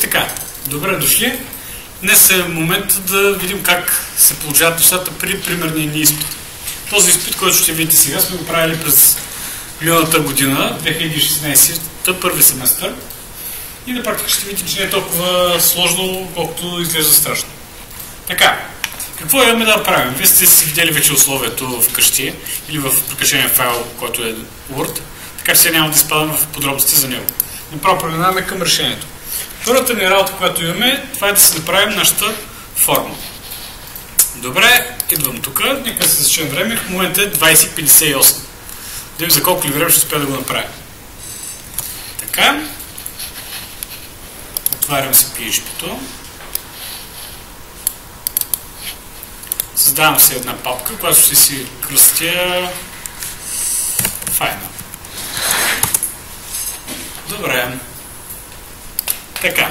така, добре дошли. Днес е момент да видим как се получават нещата при примерния ни изпит. Този изпит, който ще видите сега, сме го правили през миналата година, 2016, първи семестър. И на практика ще видите, че не е толкова сложно, колкото изглежда страшно. Така, какво имаме да правим? Вие сте си видели вече условието вкъщи или в прикачения файл, който е Word, така че сега няма да изпадам в подробности за него. Направо преминаваме към решението. Първата ни работа, която имаме, това е да си направим нашата форма. Добре, идвам тук, нека се зачем време, в момента е 20.58. Да за колко ли време ще успя да го направя. Така. Отварям си PHP-то. Създавам си една папка, която ще си кръстя файна. Добре. Така.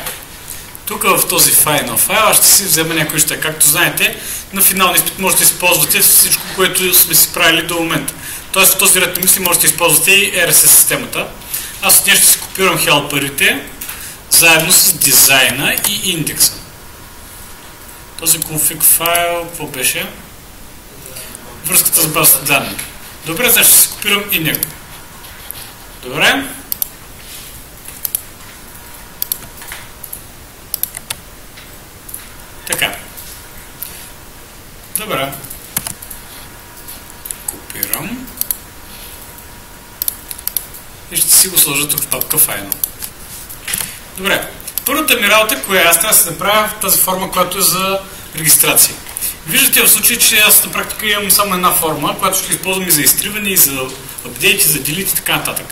Тук в този файл файл ще си взема някои неща. Както знаете, на финалния изпит можете да използвате всичко, което сме си правили до момента. Тоест в този ред на мисли можете да използвате и RSS системата. Аз от нея ще си копирам хелперите, заедно с дизайна и индекса. Този config файл, какво беше? Връзката с базата данни. Добре, значи ще си копирам и него. Добре. Така. Добре. Копирам. И ще си го сложа тук в папка файно. Добре. Първата ми работа, коя е? Аз трябва да се направя в тази форма, която е за регистрация. Виждате в случай, че аз на практика имам само една форма, която ще използвам и за изтриване, и за апдейт, и за делит и така нататък.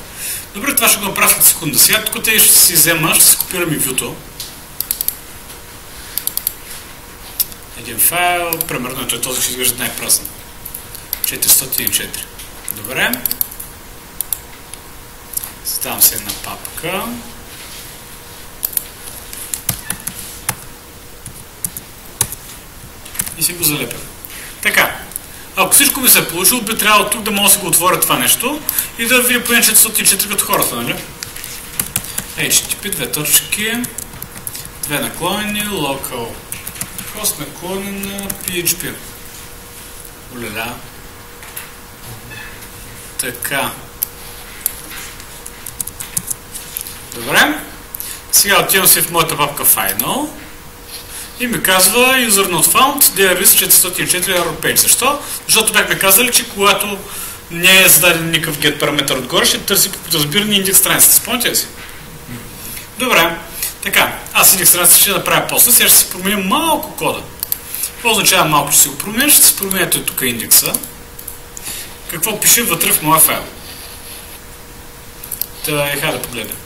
Добре, това ще го направя след секунда. Сега тук ще си взема, ще скопирам и вюто. Един файл, примерно ето този ще изглежда най-празен. 404. Добре. Създавам се една папка. И си го залепям. Така. Ако всичко ми се е получило, би трябвало тук да мога да си го отворя това нещо и да видя поне 404 като хората, нали? HTTP, две точки, две наклонени, local Хост наклонена PHP. Олеля. Така. Добре. Сега отивам си в моята папка Final и ми казва user not found, is 404 error page. Защо? Защото бяхме казали, че когато не е зададен никакъв get параметър отгоре, ще търси по подразбиране индекс страницата. Спомняте си? Добре. Така, аз страницата ще направя после. Сега ще си променя малко кода. Какво означава малко, че си го променя? Ще си променяте тук индекса. Какво пише вътре в моя файл? Та е, да погледнем.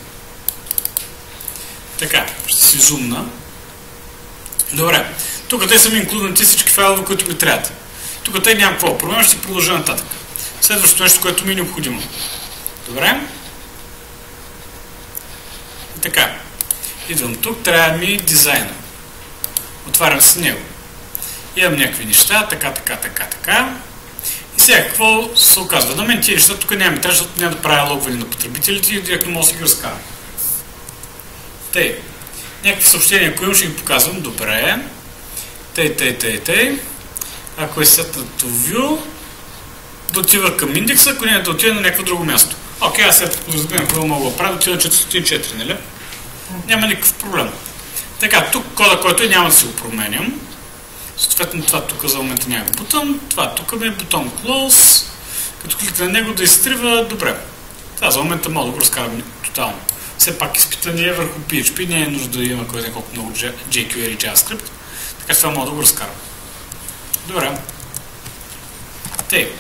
Така, ще си зумна. Добре. Тук те са ми инклюднати всички файлове, които ми трябват. Тук те няма какво. Променя ще продължа нататък. Следващото нещо, което ми е необходимо. Добре. И така. Идвам тук, трябва ми дизайна. Отварям с него. Имам някакви неща, така, така, така, така. И сега какво се оказва? На мен тия неща тук няма ми трябва, защото няма да правя логване на потребителите и директно мога да си ги разкарам. Тъй. Някакви съобщения, имам, ще ги показвам. Добре. Тъй, тъй, тъй, тъй. Ако е сетнато view, да отива към индекса, ако не да отида на някакво друго място. Окей, аз сега подразбирам какво мога да правя, да отида на 404, нали? Няма никакъв проблем. Така, тук кода, който е, няма да си го променям. Съответно това тук за момента няма бутон. Това тук ми е бутон Close. Като кликна на него да изтрива, добре. Това за момента мога да го разкарам тотално. Все пак изпитание върху PHP не е нужда да има кой знае колко много jQuery и JavaScript. Така че това мога да го разкарам. Добре. Тей.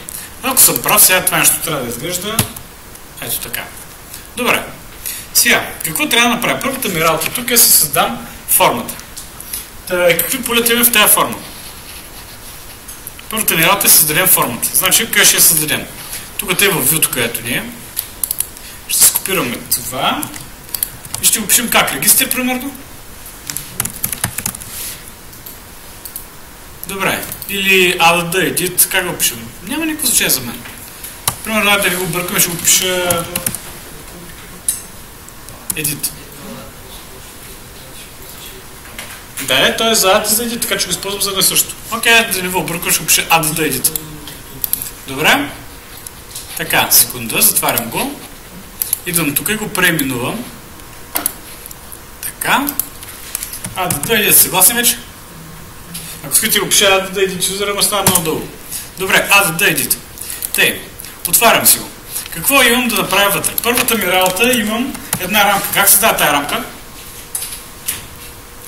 Ако съм прав, сега това нещо трябва да изглежда ето така. Добре. Сега, какво трябва да направя? Първата ми работа тук е да създам формата. Та, какви полета имаме в тази форма? Първата ни работа е да създадем формата. Значи, къде ще я създадем? Тук е в view, където ни е. Ще скопираме това и ще го пишем как? Регистър, примерно? Добре. Или add edit, как го пишем? Няма никакво значение за мен. Примерно, да го бъркаме, ще го пиша edit. Да, той е за add за edit, така че го използвам за да е също. Окей, okay, да не ви обърквам, ще пише add да edit. Добре. Така, секунда, затварям го. Идвам тук и го преименувам. Така. Add да edit, съгласен вече? Ако искате го пише add да edit юзера, ма става много дълго. Добре, add да edit. Тъй, отварям си го. Какво имам да направя вътре? Първата ми работа имам една рамка. Как се дава тази рамка?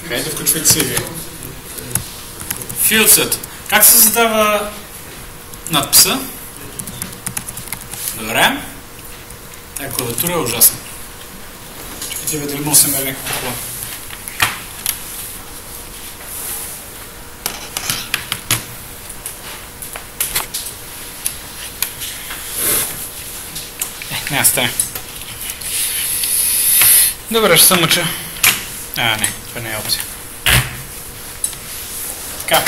Хайде, включвайте се вие. Fieldset. Как се задава надписа? Добре. Тая клавиатура е ужасна. Чакайте ви дали мога да се някакво Е, не, стане. Добре, ще се мъча. А, не, това не е опция. Така.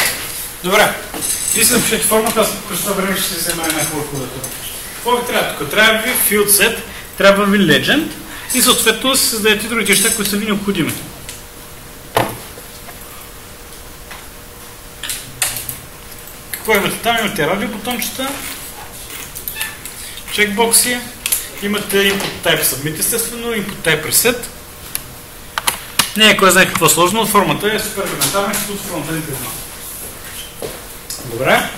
Добре. Се напишете формата, през това време ще се взема една клавиатура. Какво ви трябва тук? Трябва ви field set, трябва ви legend и съответно се създадете другите неща, които са ви необходими. Какво имате там? Имате радио бутончета, чекбокси, имате input type submit естествено, input type reset, не е кой знае какво сложно, от формата е супер елементарна, като от формата ни признава. Добре.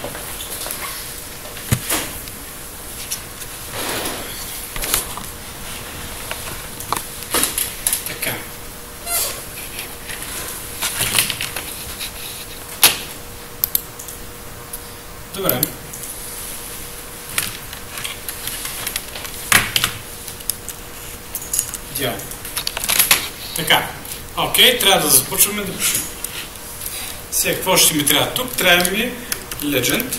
Така. Добре. Идеално. Така. Окей, трябва да започваме да пишем. Сега, какво ще ми трябва тук? Трябва ми legend.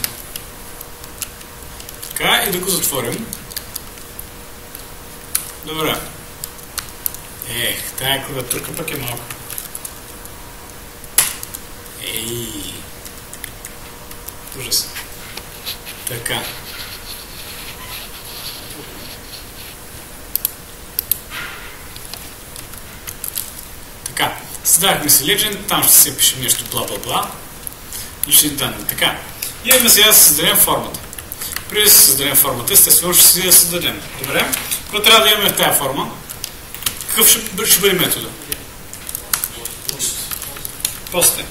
Така, и да го затворим. Добре. Ех, тая клавиатурка пък е малко. Ей. Ужас. Така. Така, създадахме си Legend, там ще се пишем нещо бла-бла-бла. Лични данни. Така, имаме сега да създадем формата. Преди да създадем формата, естествено ще си я създадем. Добре? Какво трябва да имаме в тази форма? Какъв ще, бъде метода? Посте.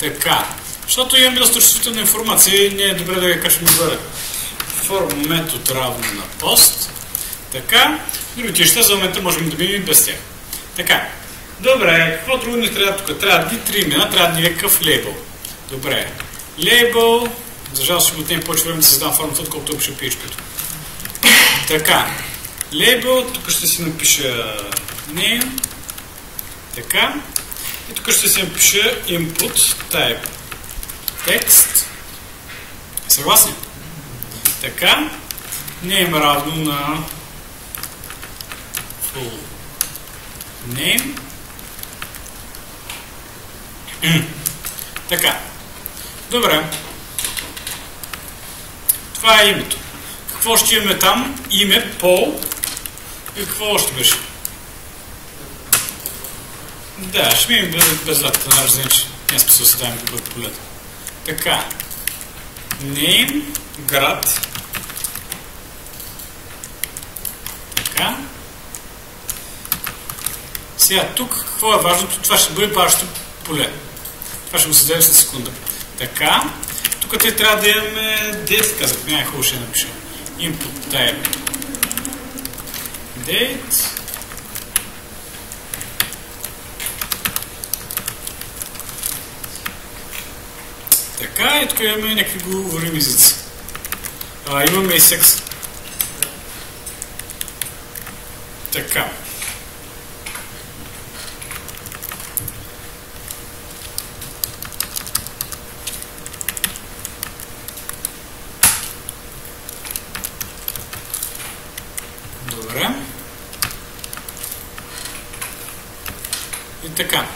Така. Защото имаме доста чувствителна информация и не е добре да я качваме горе. Форм метод равно на пост. Така. Другите неща за момента можем да видим без тях. Така. Добре, какво друго ни трябва тук? Трябва ни три имена, трябва ни някакъв лейбъл. Добре. Лейбъл, за жал ще отнем повече време да създам формата, отколкото пише PHP-то. Така. Лейбъл, тук ще си напиша name. Така. И тук ще си напиша input type text. Съгласни? Така. Name равно на full name така. Добре. Това е името. Какво ще имаме там? Име, пол и какво още беше? Да, ще ми без, без датата на рождение, че смисъл да се даваме добър полет. Така. Name, град. Така. Сега тук, какво е важното? Това ще бъде вашето поле. Това ще го създадем след секунда. Така. Тук те трябва да имаме date, казах, няма хубаво ще напиша. Input type. Date. Така, и тук имаме някакви говорим езици. А, имаме и секс. Така. Добре. И така.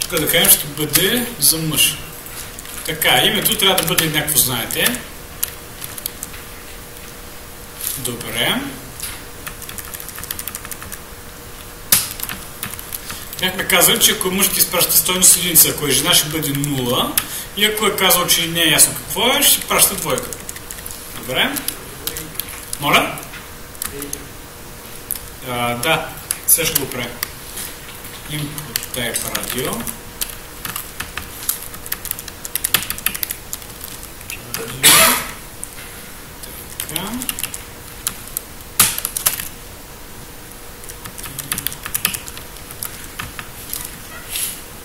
Тук да кажем ще бъде за мъж. Така, името трябва да бъде някакво, знаете. Добре. Бяхме казали, че ако мъж ти изпраща стойност единица, ако е жена ще бъде 0 и ако е казал, че не е ясно какво е, ще праща двойка. Добре? Моля? А, да, сега ще го правим. Input type radio. Така.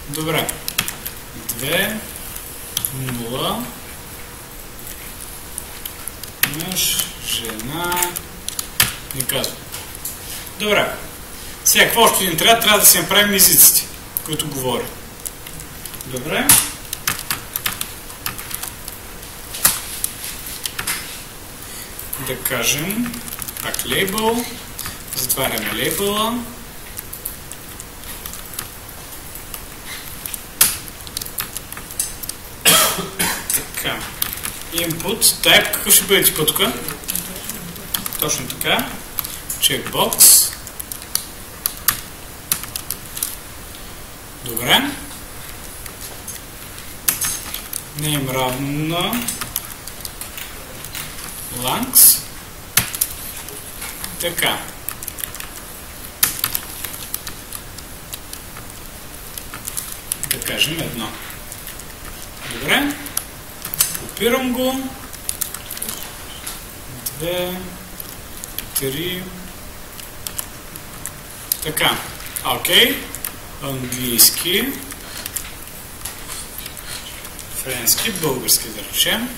Добре. 2, 0, мъж, жена, не казвам. Добре. Сега, какво ще ни трябва? Трябва да си направим езиците, които говоря. Добре. Да кажем, пак лейбъл, затваряме лейбъла. Така. Input, type, какъв ще бъде типа тук? Точно така. Checkbox. Добре. Name равно на Langs. Така. Да кажем едно. Добре. Копирам го. Две. Три. Така. Окей. Английски. Френски, български да речем.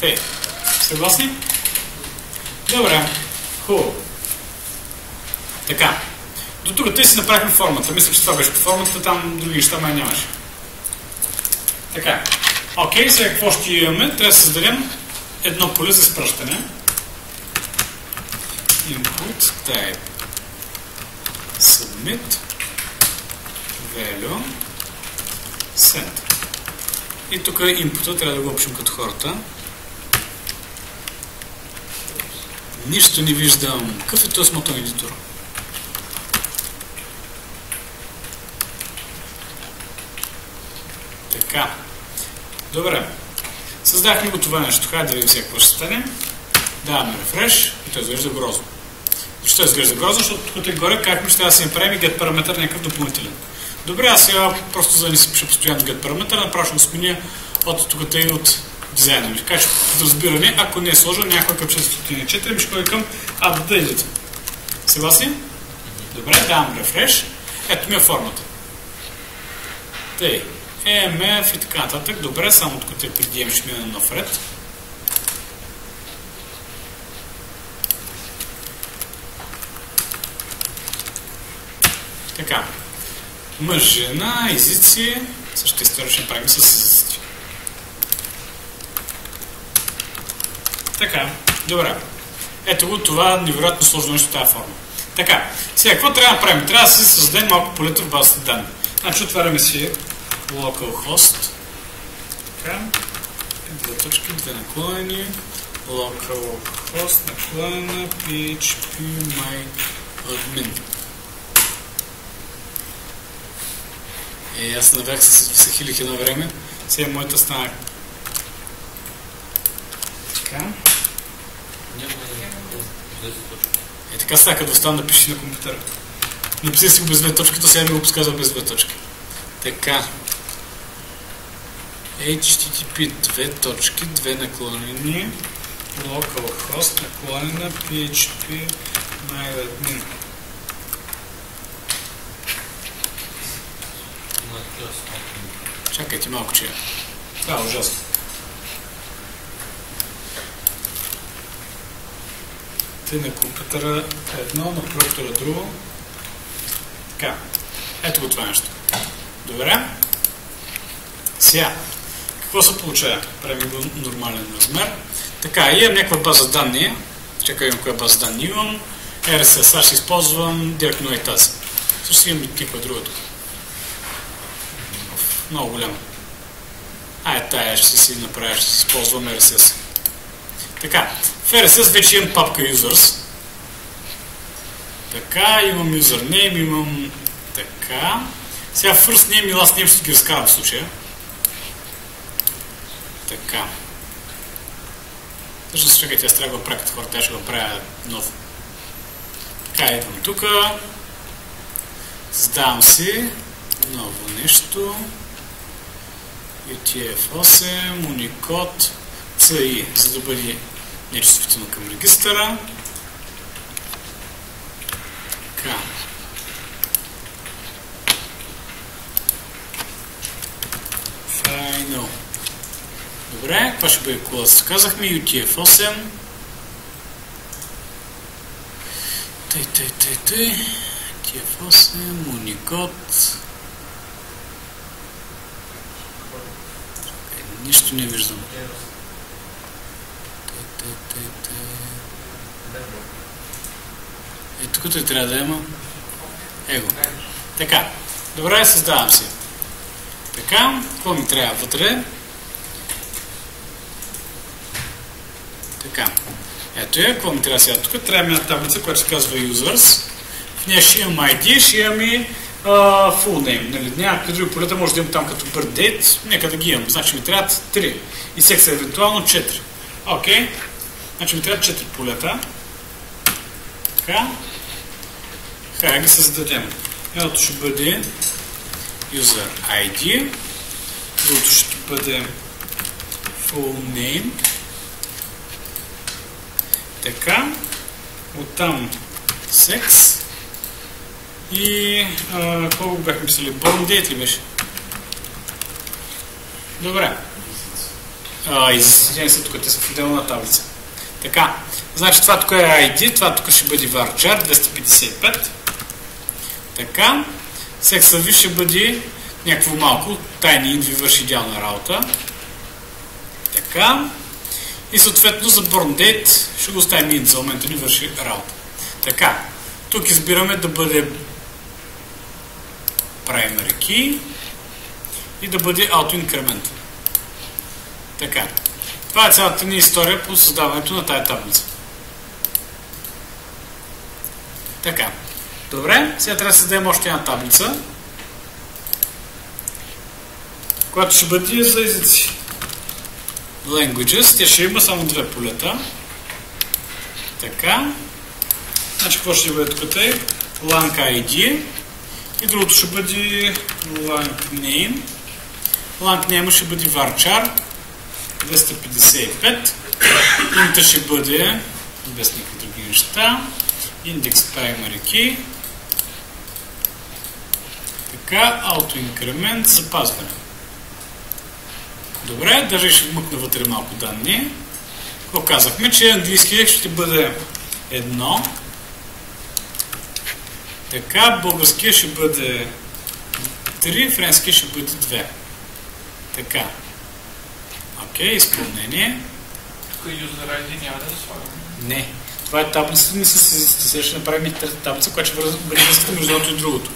Те, съгласни? Добре, хубаво. Така, до тук те си направихме формата. Мисля, че това беше по формата, там други неща май нямаше. Така, окей, сега какво ще имаме? Трябва да създадем едно поле за спращане. Input type submit value send. И тук инпута трябва да го опишем като хората. Нищо не виждам. Какъв е този мотон едитор? Така. Добре. Създахме го това нещо. Хайде да видим сега какво ще стане. Даваме рефреш и той изглежда грозно. Защо изглежда грозно? Защото тук горе как ще да си направим get параметър някакъв допълнителен. Добре, аз сега просто за да не си пиша постоянно get параметър, направо го сменя от тук и от дизайна ми. Така че подразбиране, ако не е сложен някой към 604, ми ще ходи към edit. Съгласни? Добре, давам рефреш. Ето ми е формата. Тъй. EMF и така нататък. Добре, само тук те придием ще мина на нов ред. Така. Мъж, жена, езици. Същата история ще правим с езиците. Така, добре. Ето го, това невероятно сложно нещо тази форма. Така, сега какво трябва да правим? Трябва да си създадем малко полета в базата данни. Значи отваряме си localhost. Така, две точки, две наклонени, localhost, наклонена, php my admin. Е, аз навях се съхилих едно време. Сега моята стана така. Е, така става, като остана да пиши на компютъра. Написах си го без две точки, то сега ми го подсказва без две точки. Така. HTTP две точки, две наклонени, localhost, наклонена, PHP, myadmin. Чакайте малко, че е ужасно. Те на компютъра едно, на проектора друго. Така. Ето го това нещо. Добре. Сега. Какво се получава? Правим го нормален размер. Така, имам някаква база данни. Чакай, имам коя база данни имам. RSS ще използвам директно и тази. Също имам някаква друга тук. Много голяма. Ай, тая ще си направя, ще си използвам RSS. Така, в RSS вече имам папка users. Така, имам username, имам така. Сега first name и last name ще ги разкарам в случая. Така. Всъщност, чакайте, аз трябва да го правя като хората, ще го правя нов. Така, идвам тук. Създавам си ново нещо. UTF-8, Unicode, CI, за да бъде нечувствително към регистъра. Така. Final. Добре, това ще бъде клас. Казахме UTF-8. Тъй, тъй, тъй, тъй. UTF-8, Unicode. Нищо не виждам. Тъй, тъй, тъй, тъй. Е, тук трябва да има. Его. Така. Добре, създавам си. Така, какво ми трябва вътре? Така. Ето я, какво ми трябва сега тук? Трябва ми една таблица, която се казва Users. В нея ще имам ID, ще имам и uh, full name. Нали? Някакви други полета може да имам там като birth date. Нека да ги имам. Значи ми трябват 3. И секса евентуално 4. Окей. Okay. Значи ми трябва 4 полета. Така. Хайде ги създадем. Едното ще бъде user ID. Другото ще бъде full name. Така. Оттам секс. И какво бяхме писали? Born date ли беше? Добре. Извинявай се, тук те са в отделна таблица. Така, значи това тук е ID, това тук ще бъде varchar 255. Така, секса ви ще бъде някакво малко, тайни int ви върши идеална работа. Така, и съответно за born date ще го оставим int, за момента ни върши работа. Така, тук избираме да бъде primary key и да бъде auto-increment. Така. Това е цялата ни история по създаването на тая таблица. Така. Добре, сега трябва да създадем още една таблица, която ще бъде за езици. Languages. Тя ще има само две полета. Така. Значи, какво ще бъде тук? Lang ID. И другото ще бъде lang name. Lang name ще бъде varchar 255. Инта ще бъде без никакви други неща. Index primary key. Така, auto-increment, запазване. Добре, даже ще вмъкна вътре малко данни. Какво казахме, че английски ще бъде едно. Така, българския ще бъде 3, френския ще бъде 2. Така. Окей, изпълнение. Тук ID няма да слагаме. Не. Това е таблицата, не се ще направим трета таблица, която ще връзката между едното и другото.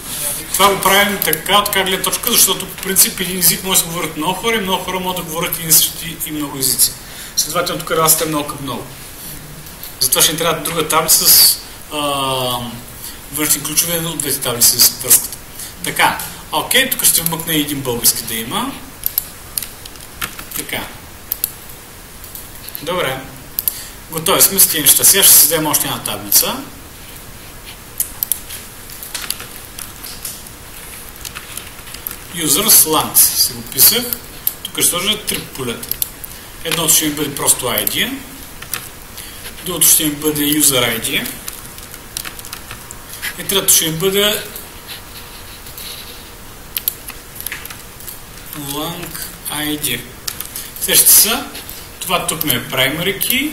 Това го правим така, от така гледна точка, защото по принцип един език може да говорят много хора и много хора могат да говорят и същи и много езици. Следователно тук расте много към много. Затова ще ни трябва друга таблица с а, външни ключове от двете таблици с връзката. Така, окей, тук ще вмъкна един български да има. Така. Добре. Готови сме с тези неща. Сега ще създадем още една таблица. Users land си го писах. Тук ще сложа три полета. Едното ще ми бъде просто ID. Другото ще ми бъде user ID. И третото ще ми бъде lang ID. Същите са. Това тук ме е primary key.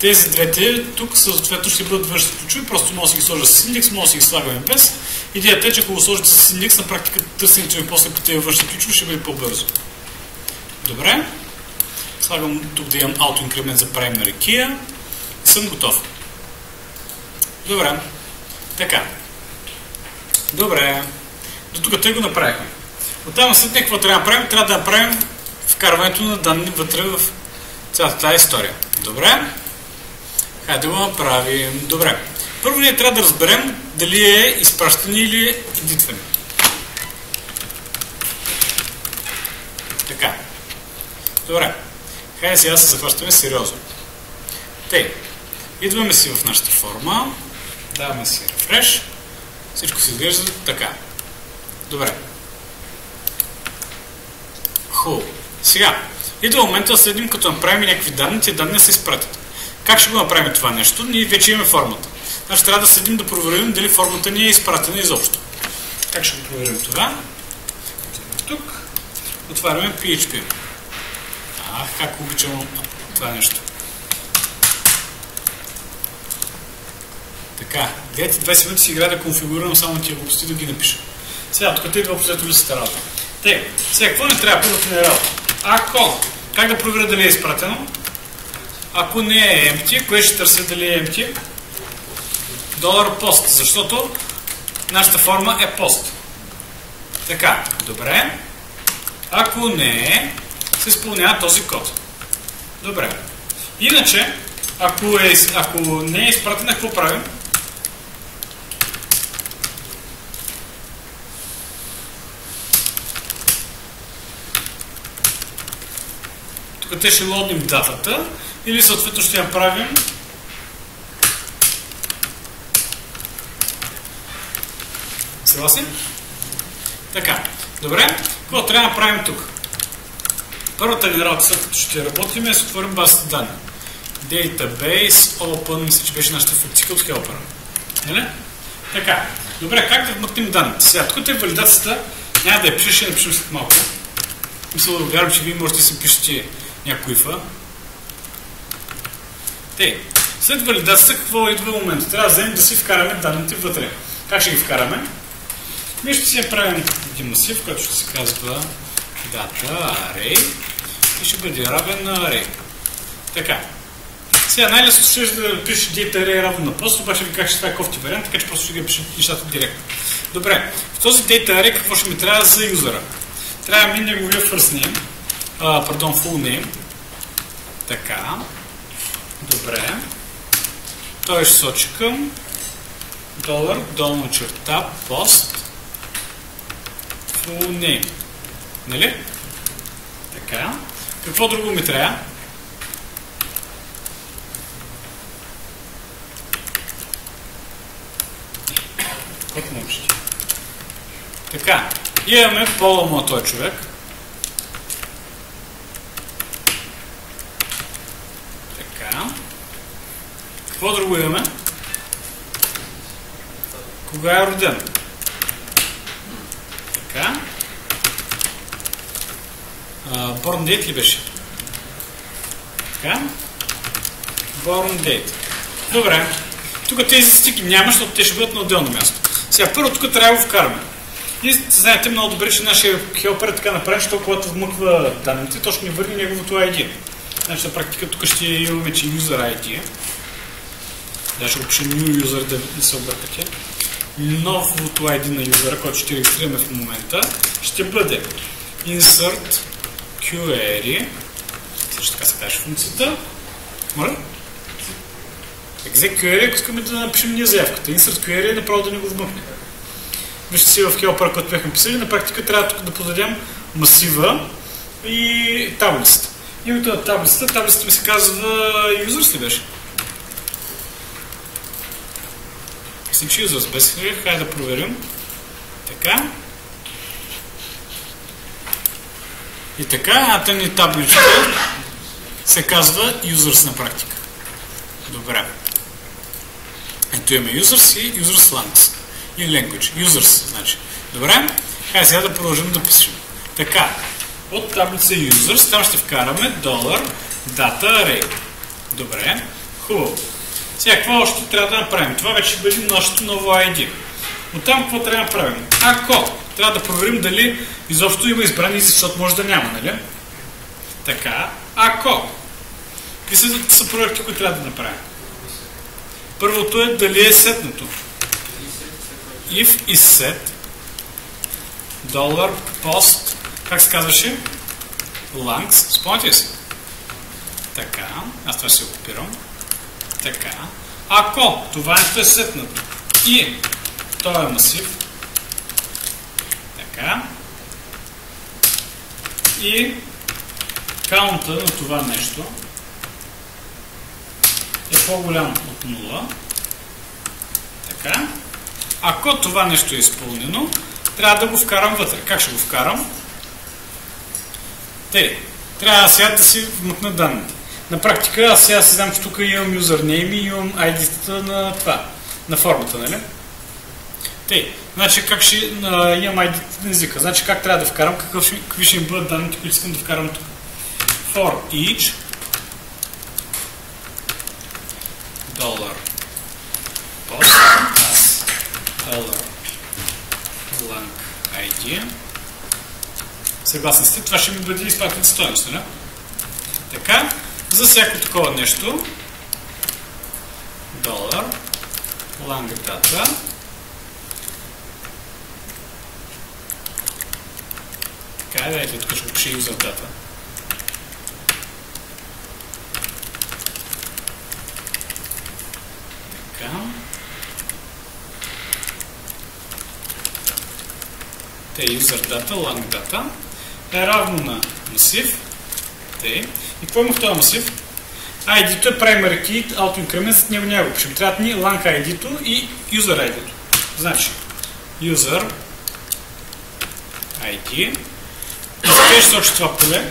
Тези двете тук съответно ще бъдат външни ключови, просто може да ги сложа с индекс, може да ги слагаме без. Идеята е, че ако го сложите с индекс, на практика търсенето ми после по тези външни ключови ще бъде по-бързо. Добре. Слагам тук да имам auto-increment за primary key и съм готов. Добре. Така. Добре. До тук тъй го направихме. Оттам след какво трябва да направим? Трябва да направим вкарването на данни вътре в Цялата тази история. Добре? Хайде да го направим. Добре. Първо ние трябва да разберем дали е изпращане или едитване. Така. Добре. Хайде сега се захващаме сериозно. Тъй. Идваме си в нашата форма. Даваме си рефреш. Всичко се изглежда така. Добре. Хубаво. Сега, идва момента да следим, като направим някакви данни, тези данни се изпратят. Как ще го направим това нещо? Ние вече имаме формата. Значи трябва да следим да проверим дали формата ни е изпратена изобщо. Как ще го проверим това? Тук. Отваряме PHP. А, как обичам това нещо. Така, гледайте 20 минути си игра да конфигурирам само тия глупости да ги напиша. Сега, тук идва общо листата работа. Те, сега, какво не трябва първо ни работа? Ако, как да проверя дали е изпратено? Ако не е empty, кое ще търся дали е empty? Долар пост, защото нашата форма е пост. Така, добре. Ако не е, се изпълнява този код. Добре. Иначе, ако, е, ако не е изпратена, какво правим? Тук те ще лодним датата или съответно ще я правим Съгласен? Така. Добре. Какво трябва да направим тук? Първата ни работа, след като ще работим, е да отворим базата данни. Database Open, мисля, че беше нашата функция от Helper. Нали? Така. Добре, как да вмъкнем данните? Сега, тук е валидацията, няма да я пишеш, ще я напишем след малко. Мисля да вярвам, че вие можете да си пишете някой фа. Те, след валидацията какво идва в момента? Трябва да вземем да си вкараме данните вътре. Как ще ги вкараме? Ние ще си правим един масив, който ще се казва data array и ще бъде равен на array. Така. Сега най-лесно ще да пишеш data array равно на пост, обаче ви как ще това е кофти вариант, така че просто ще ги пишем нещата директно. Добре, в този data array какво ще ми трябва за юзера? Трябва ми неговия first name, а, пардон, full name. Така. Добре. Той ще сочи към долар, долна черта, пост, full name. Нали? Така. Какво друго ми трябва? Как научите? Така. Имаме пола му този човек. Така. Какво друго имаме? Кога е роден? Така. Born date ли беше? Така. Born date. Добре. Тук тези стики няма, защото те ще бъдат на отделно място. Сега, първо тук трябва да го вкараме. И знаете много добре, че нашия хелпер е така направен, защото когато вмъква данните, то ще ни върне неговото ID. Значи на практика тук ще имаме, че user ID. Даже го new user да не се объркате. Новото ID на юзера, който ще регистрираме в момента, ще бъде insert query, също така се каже функцията. Моля? Exec query, ако искаме да напишем ние заявката. Insert query е направо да не го вмъкне. Вижте си в Helper, който бяхме писали, на практика трябва тук да подадем масива и таблицата. Името на таблицата, таблицата ми се казва users ли беше? Мисля, че users без хайде да проверим. Така. И така, едната ни табличка се казва users на практика. Добре. Ето имаме users и users language. И language. Users, значи. Добре? Хайде сега да продължим да пишем. Така, от таблица users там ще вкараме долар data array. Добре, хубаво. Сега, какво още трябва да направим? Това вече ще бъде нашето ново ID. От там какво трябва да направим? Ако трябва да проверим дали изобщо има избрани, защото може да няма, нали? Така, ако. Какви са, са проекти, които трябва да направим? Първото е дали е сетнато. If is set долар post как се казваше? Langs. Спомняте си? Така. Аз това ще го копирам. Така. Ако това е сетнато и той е масив, така, и каунта на това нещо е по-голям от 0, така, ако това нещо е изпълнено, трябва да го вкарам вътре. Как ще го вкарам? Те, трябва сега да си вмъкна данните. На практика аз сега си знам, че тук имам юзернейм и имам ID-тата на това, на формата, нали? Те, значи как ще а, имам ID на езика? Значи как трябва да вкарам, какъв какви ще им бъдат данните, които искам да вкарам тук. For each dollar post as dollar blank ID Съгласни сте, това ще ми бъде изпратен стоеност, нали? Така, за всяко такова нещо, долар, lang data, така, дайте ще пише user data. Така. Те user data, lang data е равно на масив. И какво има в този масив? ID-то е primary key, increment, за него няма го. Трябва ни lang ID-то и user ID-то. Значи, user ID и къде ще сочи това поле?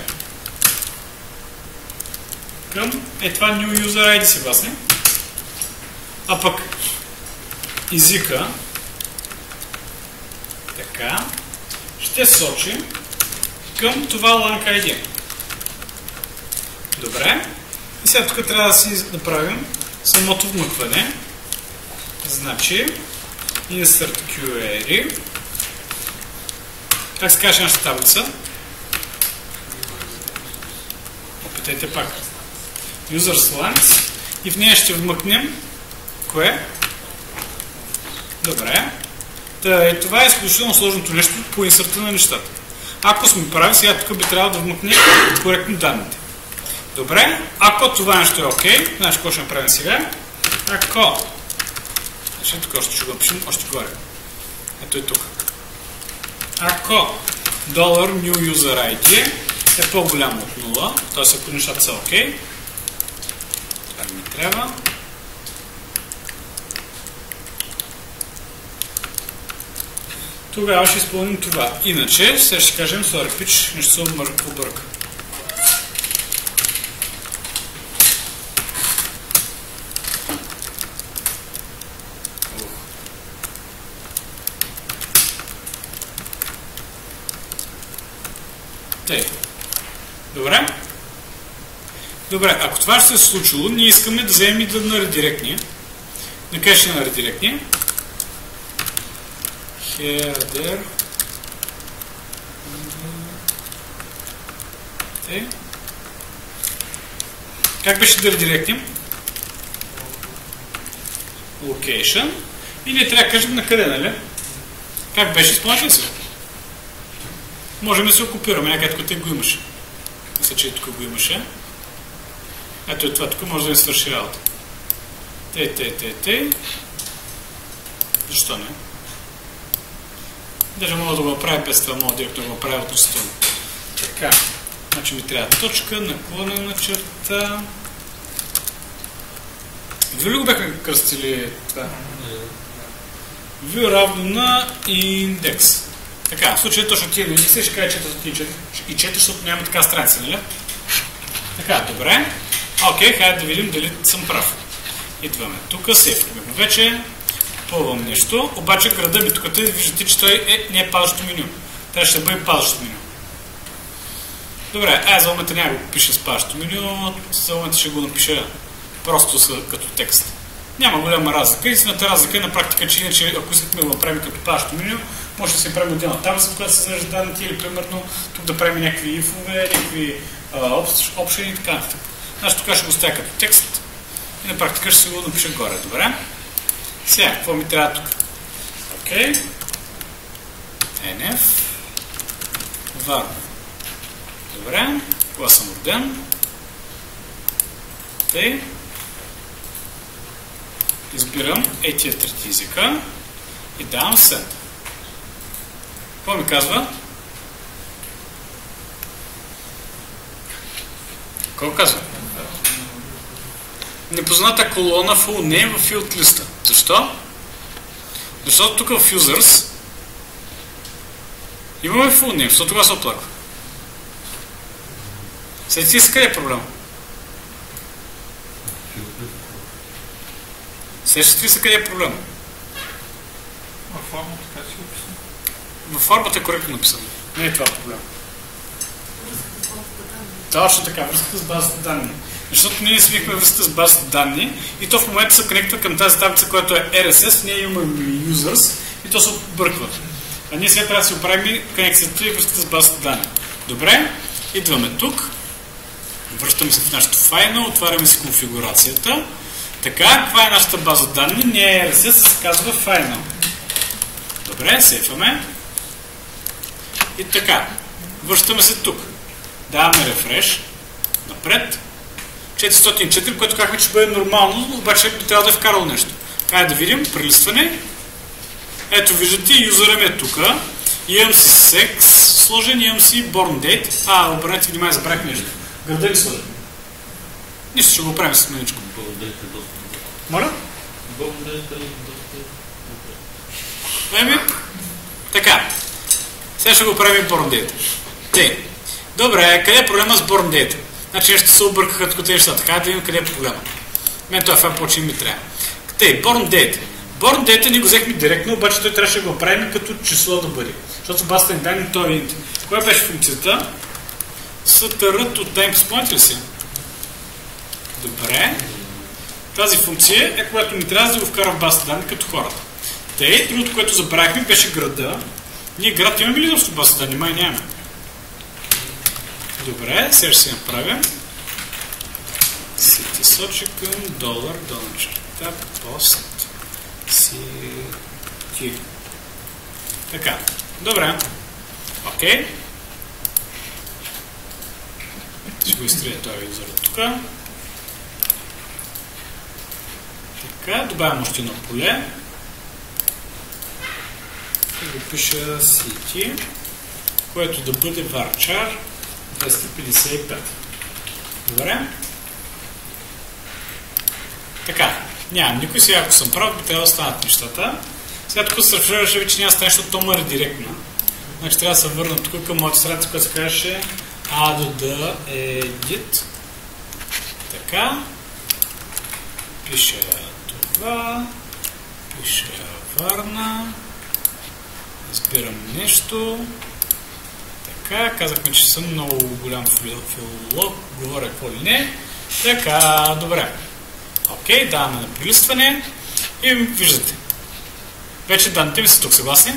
Към е това new user ID, съгласни? А пък езика така ще сочи към това lang ID. Добре. И сега тук трябва да си направим самото вмъкване. Значи, insert query. Как се каже нашата таблица? Опитайте пак. User slangs. И в нея ще вмъкнем кое? Добре. Та, и това е изключително сложното нещо по инсърта на нещата. Ако сме прави, сега тук би трябвало да вмъкне коректно данните. Добре, ако това нещо е окей, значи какво ще направим сега? Ако, значи тук още ще го напишем още горе. Ето и тук. Ако долар new user ID е по-голямо от 0, т.е. ако нещата са окей, това ми трябва. Тогава ще изпълним това. Иначе, сега ще кажем sorry pitch, нещо се обърка. Тъй. Добре? Добре, ако това ще се е случило, ние искаме да вземем и да наредиректния. На къде ще наредиректния? Header. Тъй. Как беше да редиректим? Location. И ние трябва да кажем на къде, нали? Как беше? Спомняш се? Можем да се окупираме някъде, тук го имаше. Мисля, че тук го имаше. Ето е това, тук може да не свърши работа. Те, те, те, те. Защо не? Даже мога да го направя без това, мога директно да го направя относително. Така. Значи ми трябва точка, наклонена черта. Вие ли го бяха кръстили това? Вие равно на индекс. Така, в случая точно тия индекси ще кажа 404 и 4, защото няма така страница, нали? Така, добре. Окей, хайде да видим дали съм прав. Идваме. Тук сейф. Вече пълвам нещо, обаче града ми тук, виждате, че той е, не е падащо меню. Трябва ще бъде падащо меню. Добре, ай за момента няма го пиша с падащо меню, за момента ще го напиша просто като текст. Няма голяма разлика. Истината разлика е на практика, че иначе ако искахме да го направим като падащо меню, може да се правим отделна таблица, в която се съдържат данните или примерно тук да правим някакви инфове, някакви опшени и така нататък. Значи тук ще го ставя като текст и на практика ще се го напиша горе. Добре? Сега, какво ми трябва тук? Окей. NF. var. Добре. Кога съм роден? Тъй. Избирам е тия трети езика и давам send. Какво ми казва? Какво казва? Непозната колона full name в field листа. Защо? Защото тук в users имаме full name, защото тогава се оплаква. След си къде е проблема? Сещате ли се къде е проблема? Във форма така си описан. Във формата е коректно написано. Не е това проблем. Точно така, връзката с базата данни. Защото ние свихме връзката с базата данни и то в момента се конектва към тази таблица, която е RSS, ние имаме users и то се обърква. А ние сега трябва да си оправим конекцията и връзката с базата данни. Добре, идваме тук, връщаме се в нашото файна, отваряме си конфигурацията. Така, каква е нашата база данни? Не е RSS, се казва Final. Добре, сейфаме. И така, връщаме се тук. Даваме рефреш. Напред. 404, което казахме, че бъде нормално, обаче би трябва да е вкарал нещо. Хайде да видим, прелистване. Ето виждате, юзерът ми е тук. Имам си секс сложен, имам си born date. А, обърнете внимание, забравих нещо. Града ли сложен? Нищо, ще го оправим с меничко. Бълдете доста. Моля? Бълдете доста. Еми, така. Сега ще го правим born date. Те. Добре, къде е проблема с born? Значи нещо се объркаха тук тези нещата. Така да видим къде е проблема. Мен това фен почти ми трябва. Те, born date ние го взехме директно, обаче той трябваше да го правим като число да бъде. Защото в базата ни данни той е int. Коя беше функцията? Сътърът от time спомняте ли си? Добре. Тази функция е която ни трябва да го вкара в базата данни като хората. Те, другото, което забравихме, беше града. Ние град имаме ли в базата данни? Май нямаме. Добре, сега ще си направим. City сочи към долар, долар черта, пост, City. Така, добре. Окей. Ще го изтрия този юзър от тук. Така, добавям още едно поле. И го пиша City, което да бъде varchar 255. Добре? Така, нямам никой. Сега, ако съм прав, би трябва да станат нещата. Сега тук се реферираше вече няма стане, защото то му е директно. Значи трябва да се върна тук към моята страница, която се казваше add edit. Така. Пиша това. Пиша Варна. Избирам нещо. Така, казахме, че съм много голям филолог, говоря какво ли не. Така, добре. Окей, даваме на прилистване и виждате. Вече данните ми са тук, съгласни?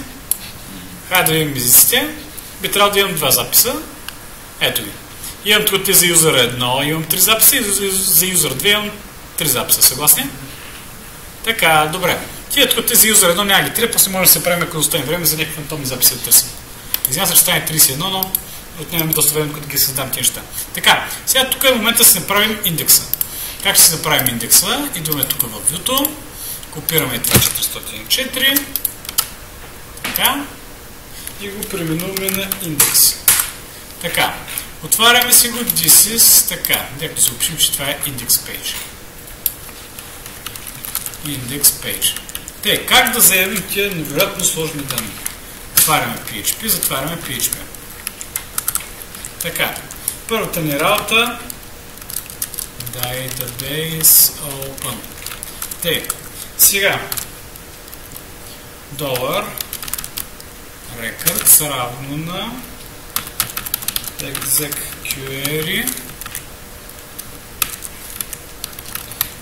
Хайде да видим езиците. Би трябвало да имам два записа. Ето ги. Имам тук за юзър 1, имам три записа и за юзър 2 имам три записа. Съгласни? Така, добре. Тия тук за юзър 1 няма ги три, после може да се правим, ако оставим време за някакви фантомни записи да търсим. Извинявам се, че стане 31, но отнемаме доста време, като ги създам тези неща. Така, сега тук е момента да си направим индекса. Как ще си направим индекса? Идваме тук в View, копираме това 404, така, и го преименуваме на индекс. Така, отваряме си го this is, така, директно се общим, че това е index page. Index page. Те, как да заявим тия невероятно сложни данни? Отваряме PHP, затваряме PHP. Така, първата ни работа Database Open. Те, сега долар records равно на exec query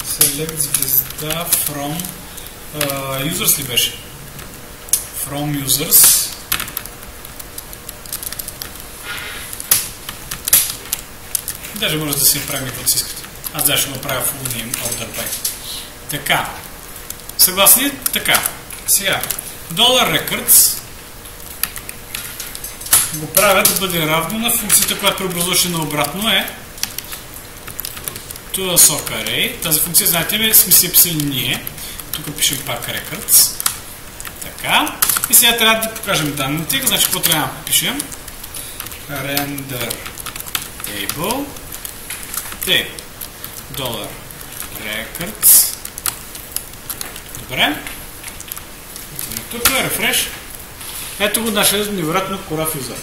select звезда from uh, users ли беше? from users Даже може да си направим каквото си искате. Аз даже ще направя full name order by. Така. Съгласни? Така. Сега. Dollar records го правя да бъде равно на функцията, която преобразуваше на обратно е to sock array. Тази функция, знаете ли, сме си писали ние. Тук пишем пак records. Така. И сега трябва да покажем данните. Значи, какво трябва да пишем? Render table. Те. Dollar records. Добре. Тук е рефреш. Ето го нашия невероятно корав юзър.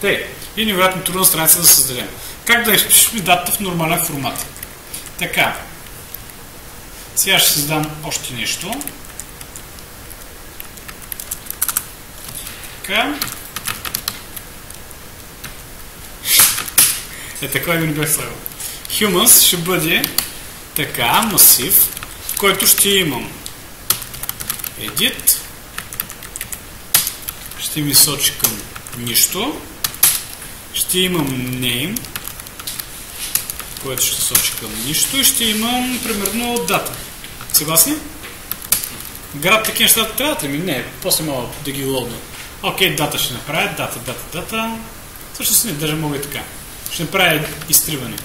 Те, и невероятно трудна страница да създадем. Как да изпишем датата в нормален формат? Така. Сега ще създам още нещо. Така. Е, така го не бях слагал. Humans ще бъде така, масив, който ще имам edit, ще ми сочи към нищо, ще имам name, което ще сочи към нищо и ще имам примерно дата. Съгласни? Град такива неща трябва ли ми? Не, после мога да ги лодна. Окей, дата ще направя, дата, дата, дата. Всъщност не, даже мога и така. Ще направя изтриване.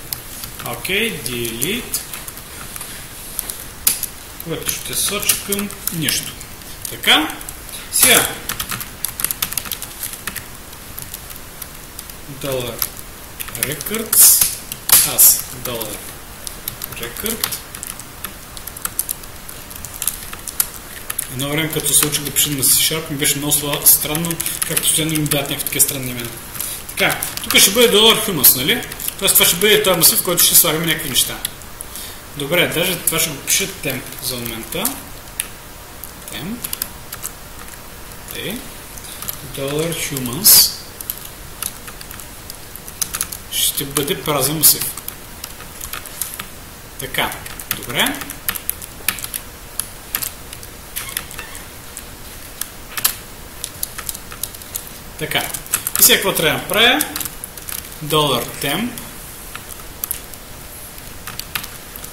Окей, delete. Което ще сочи към нищо. Така. Сега. Dollar records. Аз. Dollar record. Едно време, като се учих да пиша на C-Sharp, ми беше много странно, както постоянно ми дадат някакви такива странни имена. Така, тук ще бъде dollar humus, нали? Тоест това ще бъде този масив, в който ще слагаме някакви неща. Добре, даже това ще го пиша temp за момента. Okay. Dollar humans ще бъде празен масив. Така, добре. Така. И сега какво трябва да направя? Dollar temp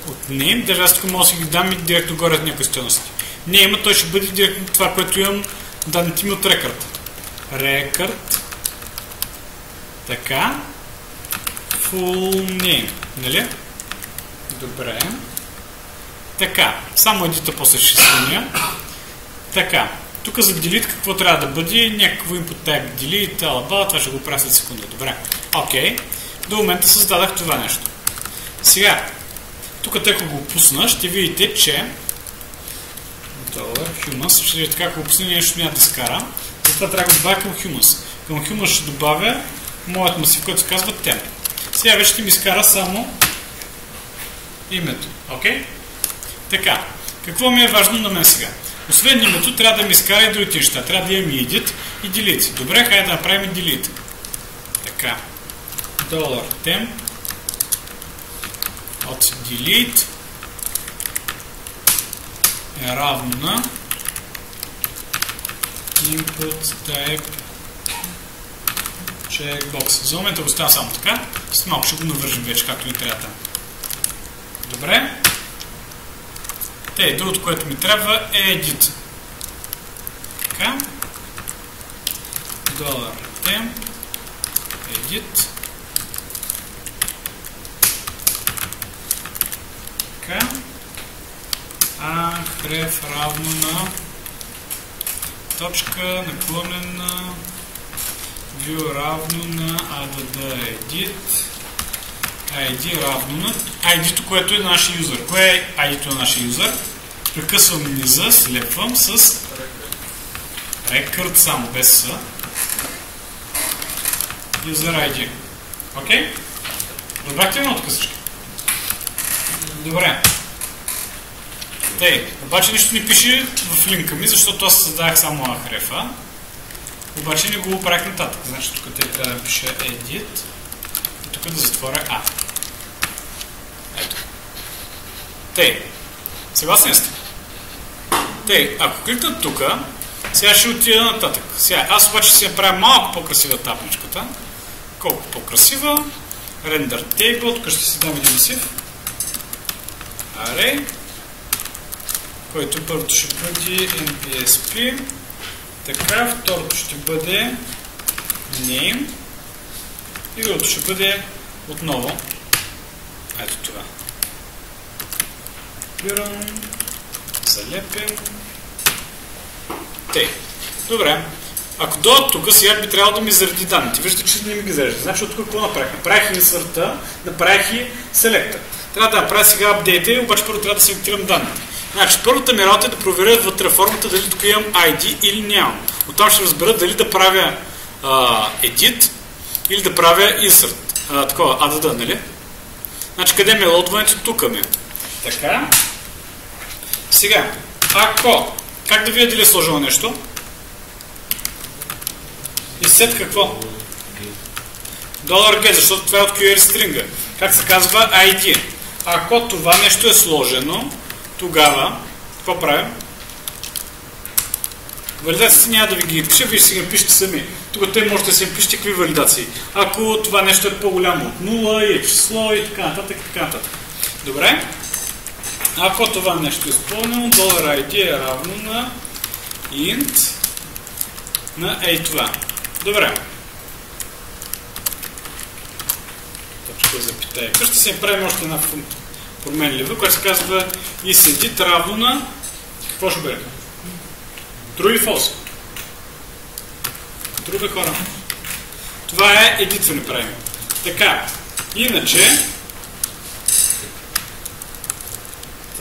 от name, даже аз тук мога да си ги дам и директно горе от някои стоености. Не има, той ще бъде директно това, което имам данните ми от рекърд. Рекърд. Така. Full name. Нали? Добре. Така. Само едита после ще. Така. Тук за delete какво трябва да бъде? Някакво input tag delete, алаба, това ще го правя след секунда. Добре. Окей. Okay. До момента създадах това нещо. Сега, тук тъй го пусна, ще видите, че dollar humus, ще видите как го пусна, нещо няма да скара. Затова трябва да добавя към humus. Към humus ще добавя моят масив, който се казва temp. Сега вече ще ми скара само името. Окей? Okay? Така. Какво ми е важно на мен сега? Освен името, трябва да ми изкара и другите неща. Трябва да имам и edit и delete. Добре, хайде да направим delete. Така. Dollar temp от delete е равно на input type checkbox. За момента го става само така. С малко ще го навържим вече, както ни трябва там. Добре. Те, другото, което ми трябва е edit. Така. Dollar temp edit Така. А хрев равно на точка наклонена view равно на add edit id равно на id-то, което е нашия юзър. Кое е id-то на нашия юзър? Прекъсвам низа, слепвам с record само без с user ID. Окей? Okay? Разбрахте ли от всички? Добре. Тей, обаче нищо не пише в линка ми, защото аз създадах само ахрефа. Обаче не го оправих нататък. Значи тук те да пише edit и тук да затворя A. Ето. Тей, съгласни сте? Тей, ако кликнат тук, сега ще отида нататък. Сега, аз обаче си направя малко по-красива табличката. Колко по-красива. Render table, тук ще си дам един масив array, който първото ще бъде npsp, така, второто ще бъде name и другото ще бъде отново ето това. Копирам. Залепим. Тей. Добре. Ако до тук, сега би трябвало да ми заради данните. Виждате, че не ми ги зарежда. Значи от тук какво направих? Направих инсърта, направих и селекта. Трябва да направя сега апдейта, обаче първо трябва да селектирам данните. Значи, първата ми работа е да проверя вътре формата дали тук имам ID или нямам. Оттам ще разбера дали да правя а, edit или да правя insert. А, такова, ADD, нали? Значи, къде ми е лодването? Тук ми. е. Така. Сега, ако, как да видя дали е сложено нещо? И след какво? Долар get, защото това е от query стринга. Как се казва ID. Ако това нещо е сложено, тогава, какво правим? Валидациите няма да ви ги пиша, вие ще си ги пишете сами. Тук те можете да си пишете какви валидации. Ако това нещо е по-голямо от 0 и е число и така нататък, и така нататък. Добре? Ако това нещо е изпълнено, $ID е равно на int на ей това. Добре. Точка запитая. Ще си правим още една функция променлива, която се казва isEdit равно на какво ще бъде? True или false? Бе хора. Това е едитване правим. Така, иначе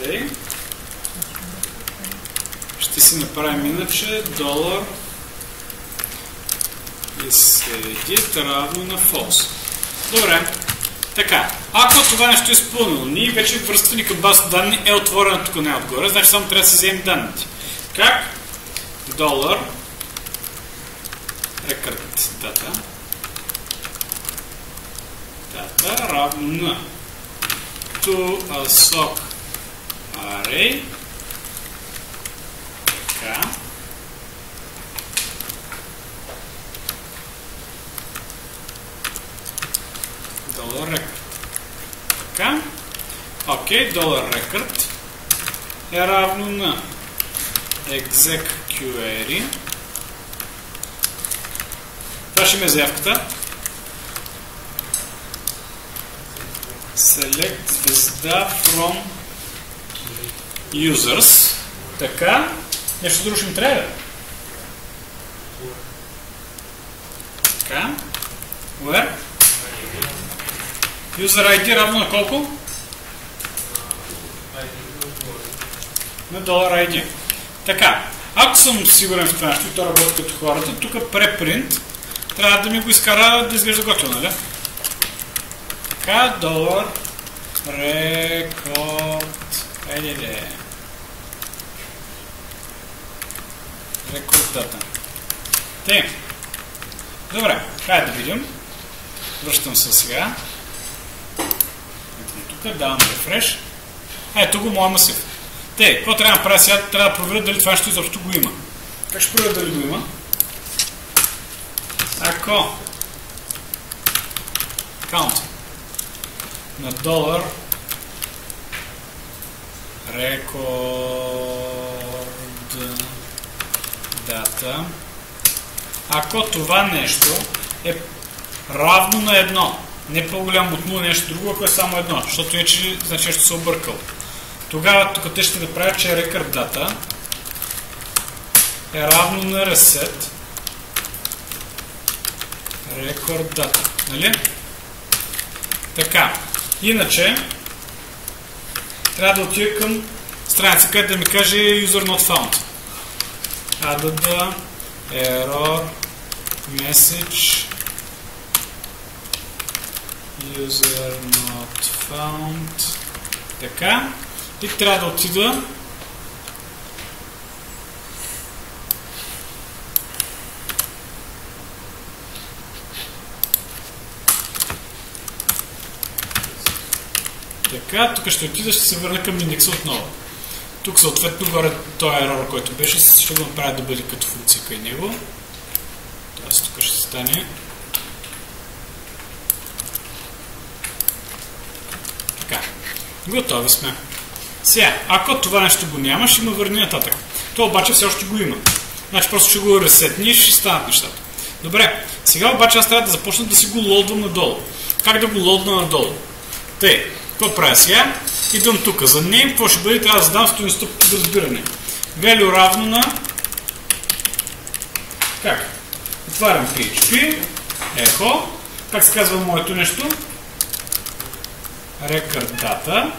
тъй, ще си направим иначе долар isEdit равно на false. Добре. Така, ако това нещо е изпълнено, ние вече връзката ни към база данни е отворена тук не отгоре, значи само трябва да си вземем данните. Как? Долар. Record дата. Дата равно на to a sock array така долар record. Така. Окей, долар record е равно на exec query. Това ще ми е заявката. Select звезда from users. Така. Нещо друго ще ми трябва. Така. Where? User ID равно на колко? На долар ID. Така, ако съм сигурен в това нещо, то работи като хората, тук препринт трябва да ми го изкара да изглежда готино, нали? Така, долар рекорд Еде, де. Рекорд дата. Добре, хайде да видим. Връщам се сега. Тук давам рефреш. Ето го моя масив. Те, какво трябва да правя сега? Трябва да проверя дали това нещо изобщо го има. Как ще проверя дали го има? Ако count на долар рекорд дата ако това нещо е равно на едно, не по-голямо от 0 нещо друго, ако е само едно, защото иначе значи ще се объркал. Тогава тук те ще направят, че record data е равно на reset record data. Нали? Така. Иначе трябва да отида към страница, където да ми каже user not found. add error message user not found. Така. И трябва да отида. Така, тук ще отида, ще се върна към индекса отново. Тук съответно горе този ерор, който беше, ще го направя да бъде като функция към него. Тоест тук ще стане така. Готови сме. Сега, ако това нещо го няма, ще ме върни нататък. То обаче все още го има. Значи просто ще го ресетни и ще станат нещата. Добре, сега обаче аз трябва да започна да си го лодвам надолу. Как да го лодна надолу? Тъй, какво правя сега? Идвам тук. За name, какво ще бъде? Трябва да задам стоеността по подразбиране. Value равно на... Как? Отварям PHP, echo, как се казва моето нещо? Record data.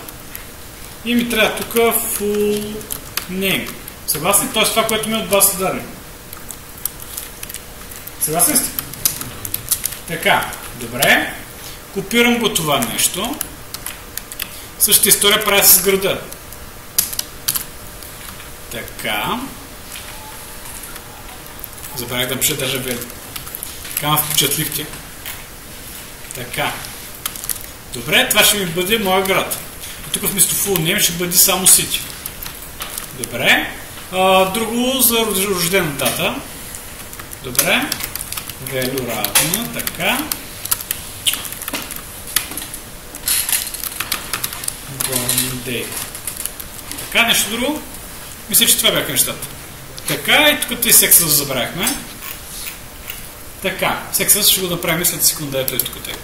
И ми трябва тук full name. Съгласни? Тоест това, което ми е от вас е дадено. Съгласни сте? Така, добре. Копирам го това нещо. Същата история правя с града. Така. Забравях да пиша даже вели. Така ме впечатлихте. Така. Добре, това ще ми бъде моя град. И тук вместо full name ще бъде само city. Добре. А, друго за рождена дата. Добре. Value равно, така. Born day. Така, нещо друго? Мисля, че това бяха нещата. Така, и тук тези секса забравяхме. Така, секса ще го направим след секунда, ето е тук тега.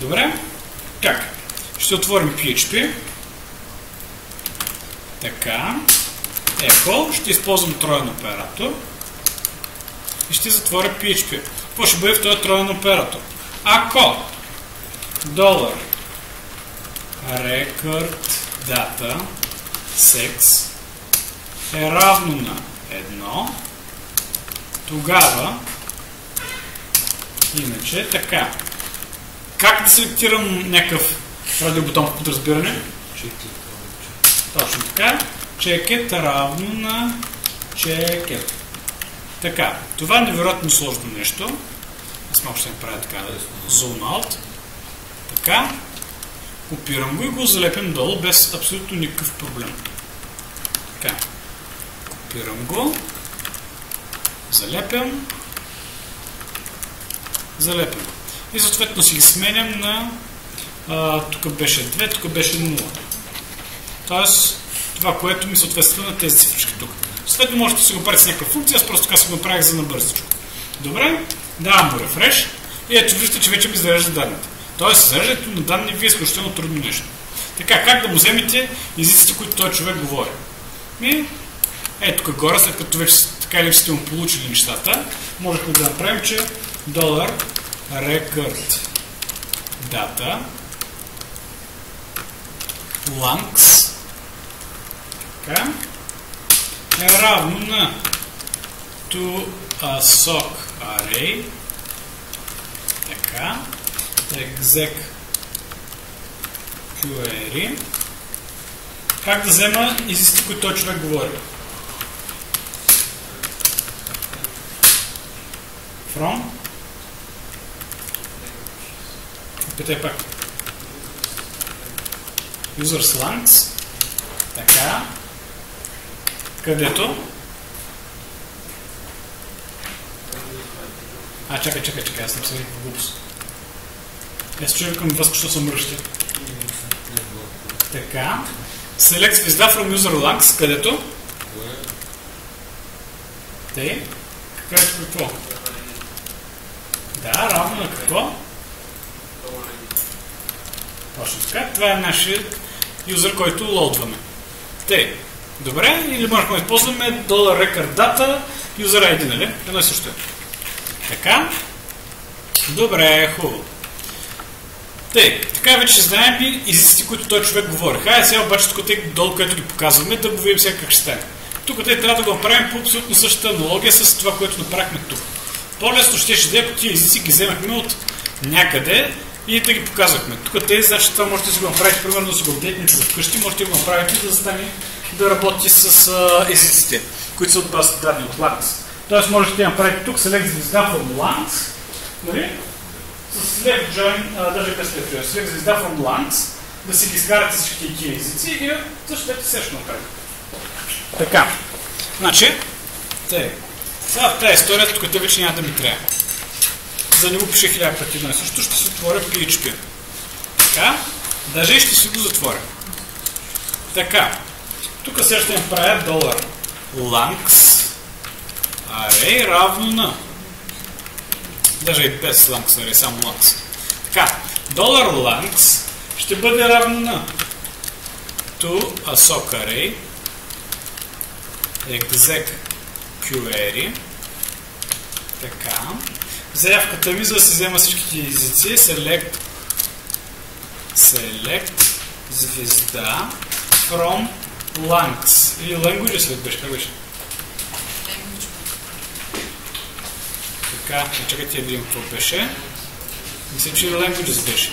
Добре? Как? Ще отворим PHP. Така. Echo. Ще използвам троен оператор. И ще затворя PHP. Какво ще бъде в този троен оператор? Ако долар record data sex е равно на 1, тогава иначе така. Как да селектирам някакъв радиобутон в подразбиране? Точно така. Чекет равно на чекет. Така, това е невероятно сложно нещо. Аз малко ще направя така, zoom out. Така, копирам го и го залепям долу без абсолютно никакъв проблем. Така, копирам го, залепям, залепям. И съответно си ги сменям на а, тук беше 2, тук беше 0. Тоест, това, което ми съответства на тези цифрички тук. Съответно, можете да си го правите с някаква функция, аз просто така си го направих за набързичко. Добре, давам го рефреш и ето виждате, че вече ми зарежда данните. Тоест, зареждането на данни ви е изключително трудно нещо. Така, как да му вземете езиците, които този човек говори? Ми, ето тук горе, след като вече така или сте му получили нещата, можехме да направим, че долар record data Langs така, е равно на to a sock array така. Exec query как да взема изиските, които той човек говори. From Пак. User slangs. Така. Където? А, чакай, чакай, чакай, аз съм се някаква глупост. Аз човек към вас, що съм мръщи. Така. Select звезда from user langs, където? Те. Където какво? Да, равно на какво? Точно така. Това е нашия юзър, който лоудваме. Те. Добре, или можем да използваме dollar record data user ID, нали? Едно и също е. Така. Добре, хубаво. Тъй, така вече знаем и изиските, които той човек говори. Хайде сега обаче тук тъй долу, където ги показваме, да го видим сега как ще стане. Тук те трябва да го направим по абсолютно същата аналогия с това, което направихме тук. По-лесно ще ще да ако тия езици ги вземахме от някъде и да ги показвахме. Тук тези, значи това можете да си го направите, примерно да си го вдетнете вкъщи, можете да го направите да стане да работи с езиците, които са от базата данни от Langs. Тоест можете да направите тук select звезда from Langs, нали? с left join, даже без left join, select звезда from Langs, да си ги изкарате всички тия езици и така се ще направите. Така. Значи, те. Сега в тази история, тук те вече няма да ми трябва. За да не го пише хиляда пъти на също, ще си отворя PHP. Така. Даже и ще си го затворя. Така. Тук сега ще направя долар Langs array равно на даже и без Langs array, само Langs. Така, долар Langs ще бъде равно на to a sock array exec query така заявката ми за да се взема всичките езици select select звезда from languages или languages ли беше, как беше? Така, е, чакайте да видим какво беше. Мисля, че languages беше.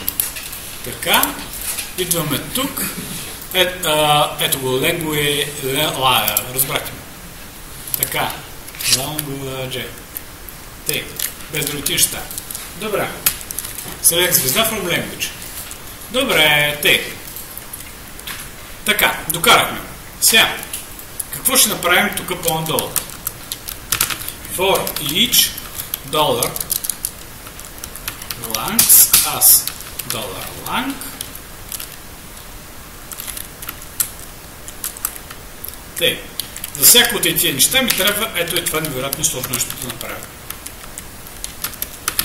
Така, идваме тук. Е, а, ето го, language, ла, разбрахте. Така, language. Тъй, без другите неща. Добре. Select звезда from language. Добре, тъй. Така, докарахме. Сега, какво ще направим тук по-надолу? For each dollar length as dollar length Тъй, за всяко от тези неща ми трябва, ето е това невероятно сложно нещо да направя.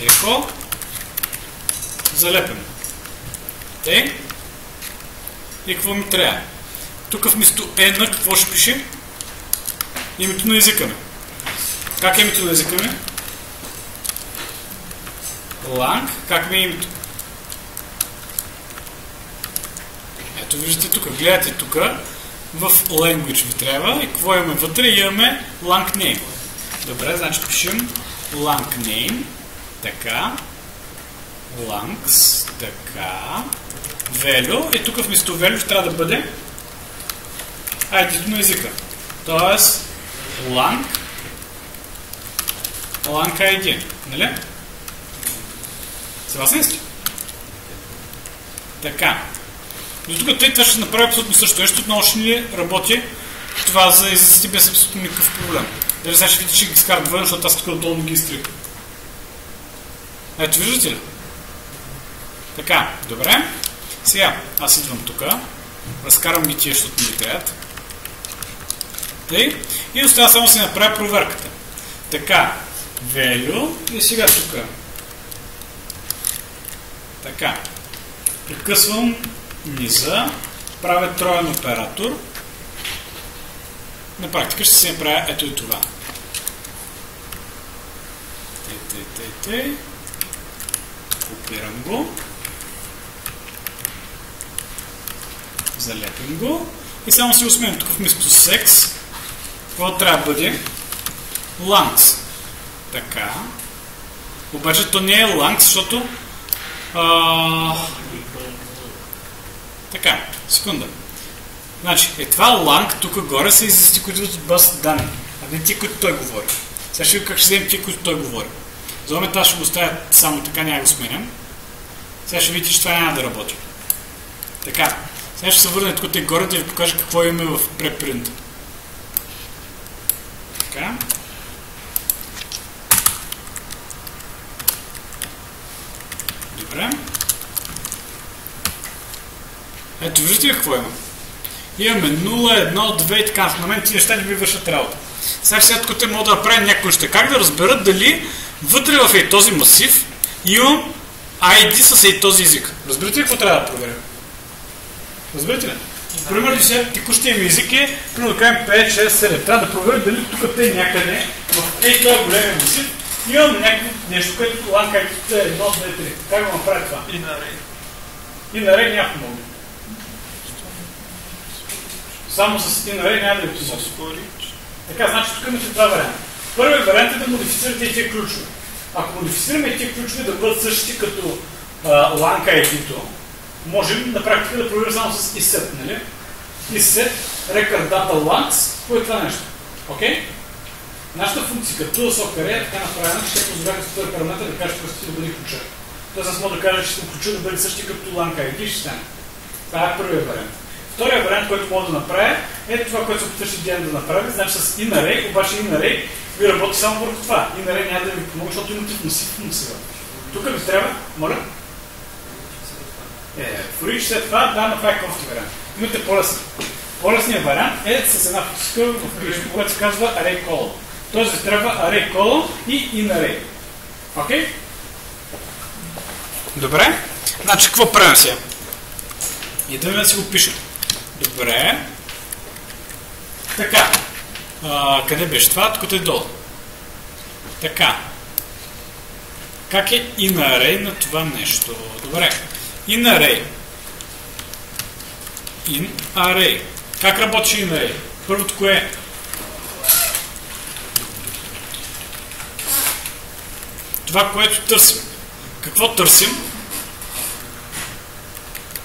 Еко, залепен. Тъй, и какво ми трябва? Тук вместо е какво ще пише? Името на езика ми. Как е името на езика ми? Lang. Как ми е името? Ето виждате тук. Гледате тук. В language ви трябва. И какво имаме вътре? Имаме lang name. Добре, значи пишем lang name. Така. Langs. Така. Value. И тук вместо ще трябва да бъде id на езика. Тоест lang lang ID. Нали? Съгласен сте? Така. До тук тъй това ще направи абсолютно също нещо. Отново ще ни работи това за езиците без абсолютно никакъв проблем. Дали сега ще видите, че ги скарам вън, защото аз тук отдолу ги изтрих. Ето, виждате ли? Така, добре. Сега, аз идвам тук. Разкарам ги тия, защото ми трябват. Тъй. И остава само си направя проверката. Така, value и сега тук. Така. Прекъсвам низа, правя троен оператор. На практика ще се направя ето и това. Тей, тей, тей, тей. Копирам го. Залепим го. И само си усмеем тук вместо секс. Какво трябва да бъде? Ланкс. Така. Обаче то не е ланкс, защото а... Така, секунда. Значи, е това ланг, тук горе са изисти, които от бъс данни, а не ти, които той говори. Сега ще видим как ще вземем ти, които той говори. Момент аз ще го оставя само така, няма го сменям. Сега ще видите, че това няма да работи. Така, сега ще се върна тук и горе да ви покажа какво имаме в препринта. Така. Добре. Ето, виждате какво има? Имаме 0, 1, 2 и така. На мен тези неща не ми вършат работа. Сега сега тук те могат да направим някои неща. Как да разберат дали вътре в този масив имам ID с ей този език? Разбирате ли какво трябва да проверя? Разбирате ли? Примерно сега текущия ми език е, примерно да кажем 5, 6, 7. Трябва да проверя дали тук те някъде в ей този големия масив имам някакво нещо, което ланка е 1, 2, 3. Как го направя това? И на рей. И на рей няма много. Само с и рей няма да ви помогна. Така, значи тук имате два варианта. Първият вариант е да модифицирате и тия ключове. Ако модифицираме тия ключове да бъдат същите като а, ланка ID-то, можем на практика да проверим само с isset, нали? Isset record data langs, кое е това нещо? Окей? Okay? Нашата функция като software е така направена, че ще позволява с този параметр да каже просто да бъде ключа. Тоест аз мога да кажа, че ключа да бъде същия като LAN ID ще стане. Това е първият вариант. Втория вариант, който мога да направя, е това, което се опитваше Диана да направи, значи с inArray, обаче inArray ви работи само върху това. inArray няма да ви помогне, защото имате в масив функция. Тук ви трябва, моля? Е, each след това, да, но това е кофти вариант. Имате по-лесен. По-лесният вариант е с една функция, в ключ, която се казва array column. Тоест ви трябва array column и inArray. Окей? Okay? Добре. Значи, какво правим сега? Идваме да си го пишем. Добре. Така. А, къде беше това? Тук е долу. Така. Как е array на това нещо? Добре. In array. Как работи in array? Първото кое е? Това, което търсим. Какво търсим?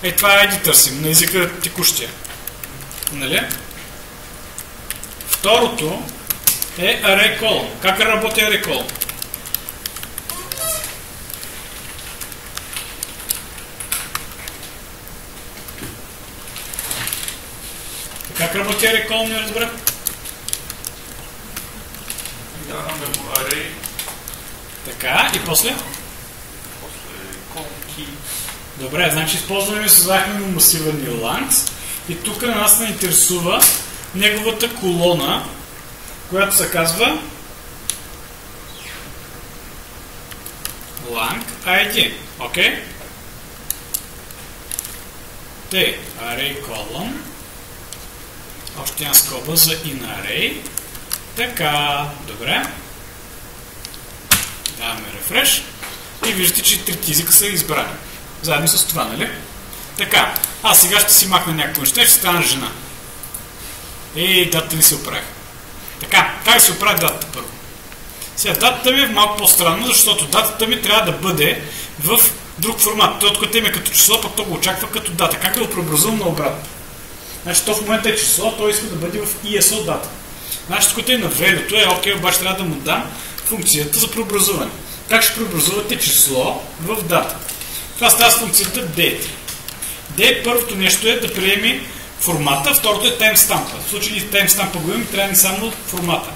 Е, това е ID търсим, на езика текущия. Нали? Второто е array call. Как работи call? Как работи array call, не разбрах? Даваме му array, Така, и после? после call key. Добре, значи използваме, създахме му масива Langs и тук на нас не интересува неговата колона, която се казва lang ID. Окей? Тъй, array column. Една скоба за in array. Така, добре. Даваме рефреш. И виждате, че трите езика са избрани. Заедно с това, нали? Така, аз сега ще си махна някакво неща и ще стана жена. И датата ми се оправих. Така, как се оправи датата първо? Сега, датата ми е малко по-странно, защото датата ми трябва да бъде в друг формат. Той, откъде има като число, пък то го очаква като дата. Как да го преобразувам на обратно? Значи, то в момента е число, той иска да бъде в ESO дата. Значи, като е на времето, е окей, обаче трябва да му дам функцията за преобразуване. Как ще преобразувате число в дата? Това става с функцията date. Date първото нещо е да приеми формата, второто е таймстампа. В случай таймстампа го имам, трябва ни само формата.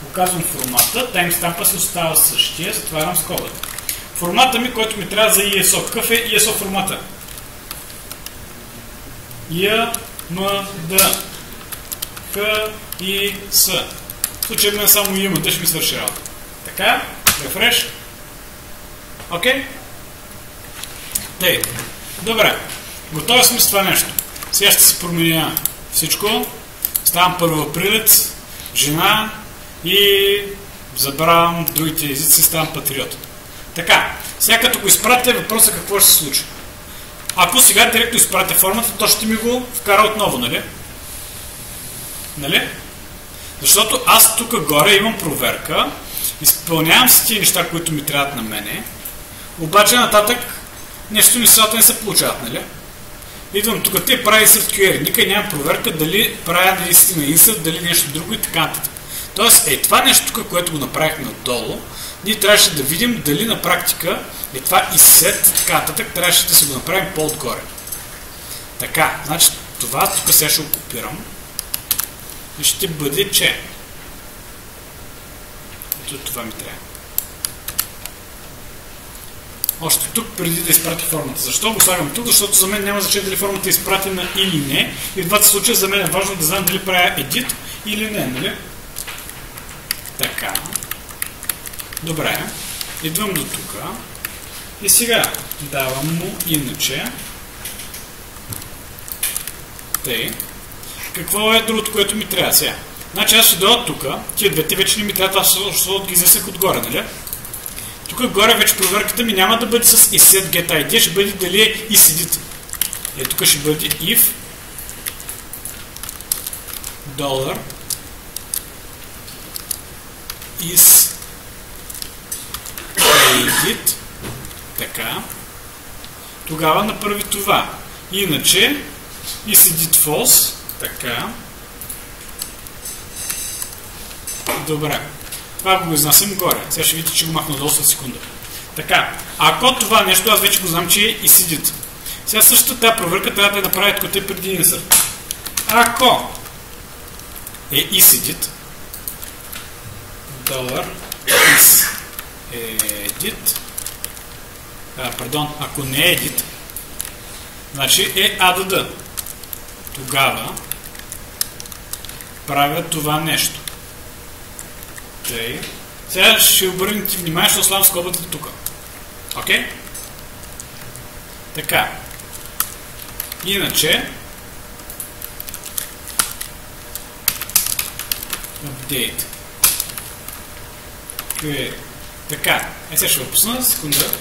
Показвам формата, таймстампа се остава същия, затварям скобата. Формата ми, който ми трябва за ISO. Какъв е ISO формата? Я, М, Д, К, И, С. В случай мен само има, да ще ми свърши работа. Така, рефреш. Окей? Тъй. Добре. Готови сме с това нещо. Сега ще се променя всичко. Ставам първо прилец, жена и забравям другите езици, ставам патриот. Така, сега като го изпратите, въпросът е какво ще се случи. Ако сега директно изпратя формата, то ще ми го вкара отново, нали? Нали? Защото аз тук горе имам проверка, изпълнявам си тия неща, които ми трябват на мене, обаче нататък нещо нещата не се получават, нали? Идвам тук, те прави SQL, никъде няма проверка дали правя наистина insert, дали нещо друго и така нататък. Тоест, е това нещо тук, което го направихме отдолу, ние трябваше да видим дали на практика е това и сет, така нататък, трябваше да си го направим по-отгоре. Така, значи това тук сега ще го копирам и ще бъде, че ето това ми трябва. Още тук, преди да изпрати формата. Защо го слагам тук? Защото за мен няма значение дали формата е изпратена или не. И в двата случая за мен е важно да знам дали правя edit или не, нали? Така. Добре. Идвам до тук. И сега давам му иначе. Тъй. Какво е другото, което ми трябва сега? Значи аз ще дойда тук. Тия двете вече не ми трябва, аз ще ги засек отгоре, нали? Тук горе вече проверката ми няма да бъде с isset get id, ще бъде дали е isidit. Е, тук ще бъде if dollar is edit така тогава направи това. Иначе isidit false така добре. Това го изнасям горе. Сега ще видите, че го махна долу след секунда. Така, ако това нещо, аз вече го знам, че е и седит. Сега същата тази проверка трябва да я направя като е преди insert. Ако е и седит, долар is edit, а, пардон, ако не е edit, значи е add. Тогава правя това нещо. Тъй. Сега ще обърнете внимание, ще ослам скобата тук. Окей? Така. Иначе update query. Така, е сега ще го пусна, секунда.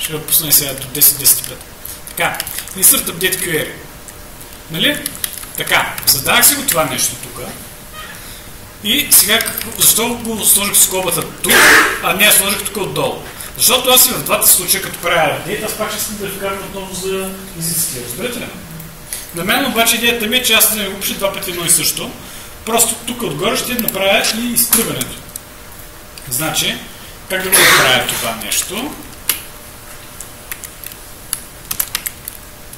Ще го и сега до 10-10 път. Така, insert update query. Нали? Така, задах си го това нещо тук. И сега, защо го сложих скобата тук, а не я сложих тук отдолу? Защото аз и в двата случая, като правя апдейт, аз пак искам да ви вкарам отново за изисквания. Разбирате ли? На мен обаче идеята ми е, че аз не го пиша два пъти едно и също. Просто тук отгоре ще направя и изтръгването. Значи, как да го направя това нещо?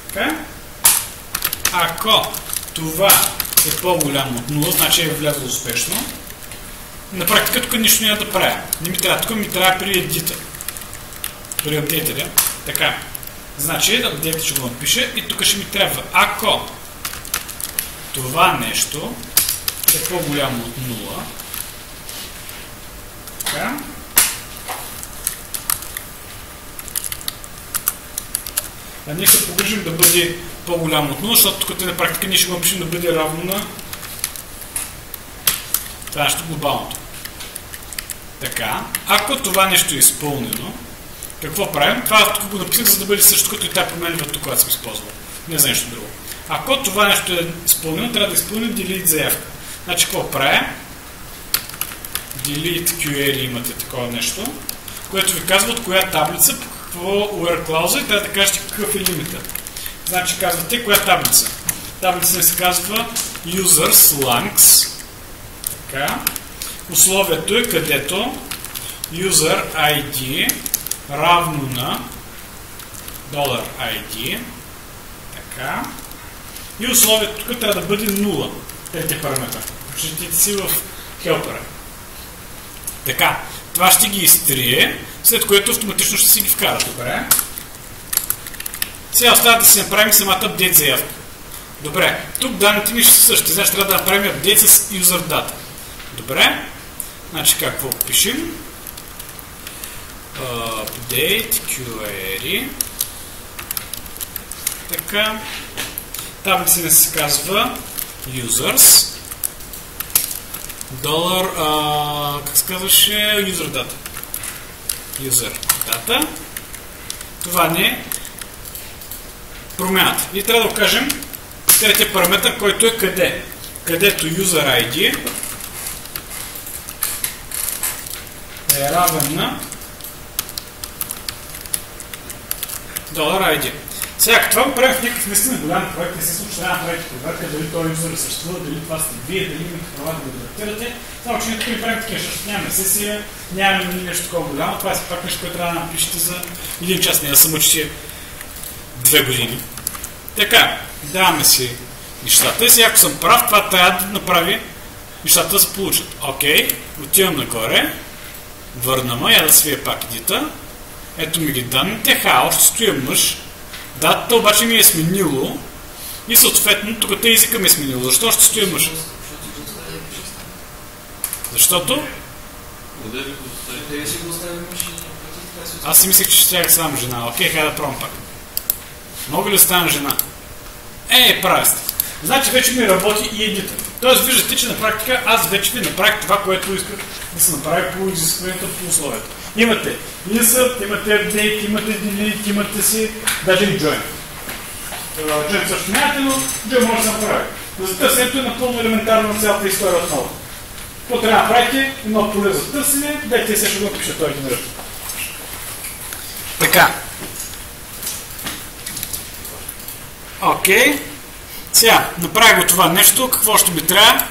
Така. Ако това е по-голямо от 0, значи е влязло успешно, на практика тук нищо няма да правя. Не ми трябва, тук ми трябва при едита. При апдейтера. Така. Значи, апдейт ще го напиша и тук ще ми трябва. Ако това нещо е по-голямо от 0, така, а ние погрижим да бъде по-голямо от 0, защото тук на практика ние ще го напишем да бъде равно на това нещо глобалното. Така, ако това нещо е изпълнено, какво правим? Това тук го написах, за да бъде също като и тази променливата, която съм използвал. Не за нещо друго. Ако това нещо е изпълнено, трябва да изпълним delete заявка. Значи какво правя? Delete query имате такова нещо, което ви казва от коя таблица, по какво where клауза и трябва да кажете какъв е лимита. Значи казвате коя таблица. Таблица не се казва users langs. Така. Условието е където user ID равно на $ID. Така. И условието тук трябва да бъде 0. Третия параметър. Прочетите си в хелпера. Така. Това ще ги изтрие, след което автоматично ще си ги вкара. Добре. Сега остава да си направим самата апдейт заявка. Добре. Тук данните ни ще са същи. Значи трябва да направим апдейт с user data. Добре. Значи какво пишем? update query така таблица не се казва users долар а, как се казваше user data user data това не е промяната и трябва да кажем третия параметр, който е къде където user ID е равен на ID. Сега, ако това го правим в някакъв наистина голям проект, не се случва да направите проверка, дали този юзер съществува, дали това сте вие, дали имате права да го редактирате. Само, че ние правим такива, защото нямаме сесия, нямаме нещо такова голямо. Това е пак нещо, което трябва да напишете за един час, не да се мъчите две години. Така, даваме си нещата. И сега, ако съм прав, това трябва да направи нещата да се получат. Окей, отивам нагоре, върна ме, я да свия пак едита. Ето ми ги данните, ха, още стоя мъж. Датата обаче ми е сменило и съответно тук те езика ми е сменило. Защо ще стоя мъж? Защото аз си мислех, че ще трябва само жена. Окей, хайде да пробвам пак. Мога ли да стана жена? Е, прави сте. Значи вече ми работи и едитър. Тоест виждате, че на практика аз вече ви направих това, което исках да се направи по изискването, по условията. Имате insert, имате update, имате delete, имате си, даже и join. Е, Join също нямате, но join може да се направи. За търсенето е напълно елементарно цялата история отново. Какво трябва да правите? Едно поле за търсене, дайте сега ще го напиша този генератор. Така. Окей. Сега, направя го това нещо, какво ще ми трябва?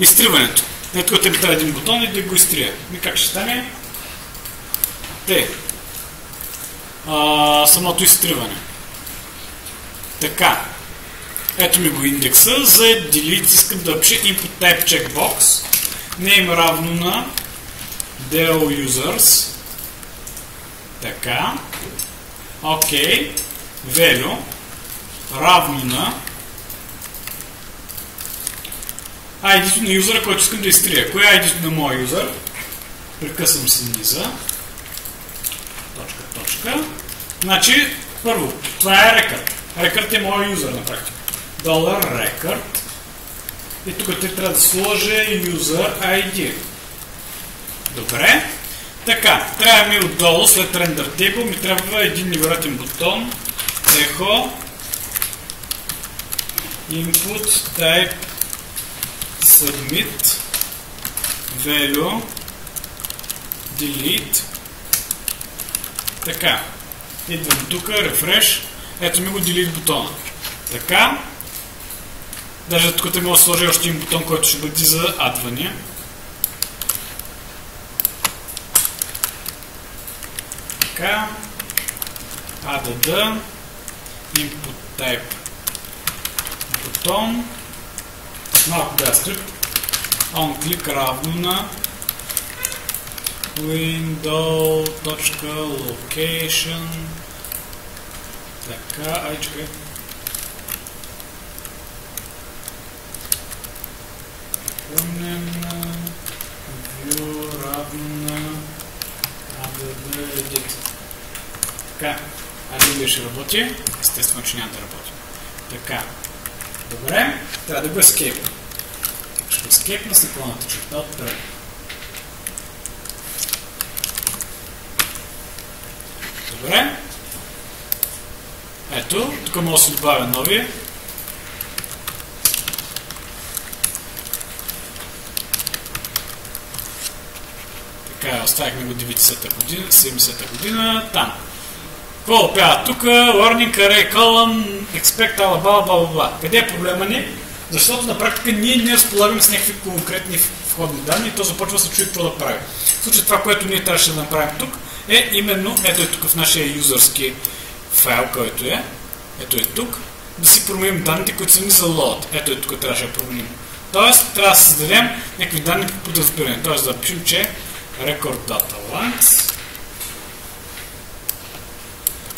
Изтриването. Ето като ми трябва един бутон и да го изтрия. И как ще стане? Те. А, самото изтриване. Така. Ето ми го индекса. За delete искам да пиша input type checkbox. Name равно на del users. Така. Окей. Value равно на ID-то на юзера, който искам да изтрия. Кое е ID-то на моя юзер? Прекъсвам си низа. Точка, точка. Значи, първо, това е рекърд. Рекърд е моят юзър на практика. Долар рекърд. И тук ти трябва да сложа user ID. Добре. Така, трябва ми отдолу, след render table, ми трябва един невероятен бутон. Echo input type submit value delete. Така. Идвам тук, refresh. Ето ми го delete бутона. Така. Даже тук мога да сложа още един бутон, който ще бъде за адване така. Add input type бутон малко да скрипт onClick равно на window.location така, ай чекай Помним view равно на add edit така, аде ще работи. Естествено, че няма да работи. Така, добре, трябва да го escape ще скепна с наклонната черта отпред. Добре. Ето, тук мога да се добавя нови. Така, оставихме го 90-та година, 70-та година, там. Какво опява тук? Warning, array, column, expect, бла, бла, бла, бла. Къде е проблема ни? Защото на практика ние не разполагаме с някакви конкретни входни данни и то започва да се чуе какво да прави. В случай това, което ние трябваше да направим тук, е именно, ето е тук в нашия юзърски файл, който е, ето е тук, да си променим данните, които са ни за load. Ето е тук трябваше да променим. Тоест, трябва да създадем някакви данни по подразбиране. Тоест да пишем, че record data length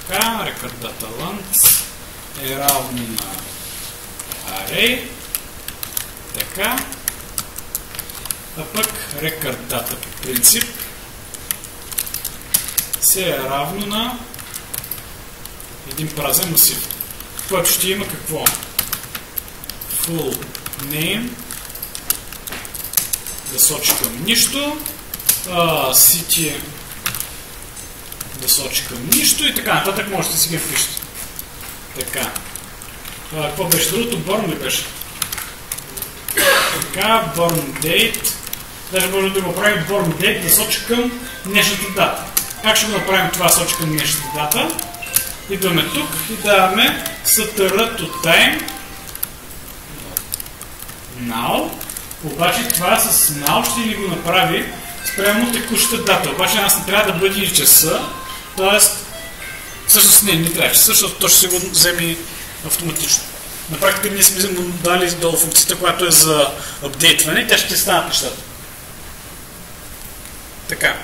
така, data length е равно на array така. А пък data по принцип се е равно на един празен масив, който ще има какво? Full name да сочи към нищо, uh, city сочи към нищо и така нататък можете да си ги впишете. Така. какво беше другото? Борн ли беше? Така, born date. Даже можем да го правим born date да сочи към днешната дата. Как ще го направим това сочи към днешната дата? Идваме тук и даваме str to time now. Обаче това с now ще ни го направи спрямо текущата дата. Обаче аз не трябва да бъде и часа, т.е. всъщност не, не трябва часа, защото то ще се го вземе автоматично. На практика ние сме дали долу функцията, която е за апдейтване, тя ще станат нещата. Така.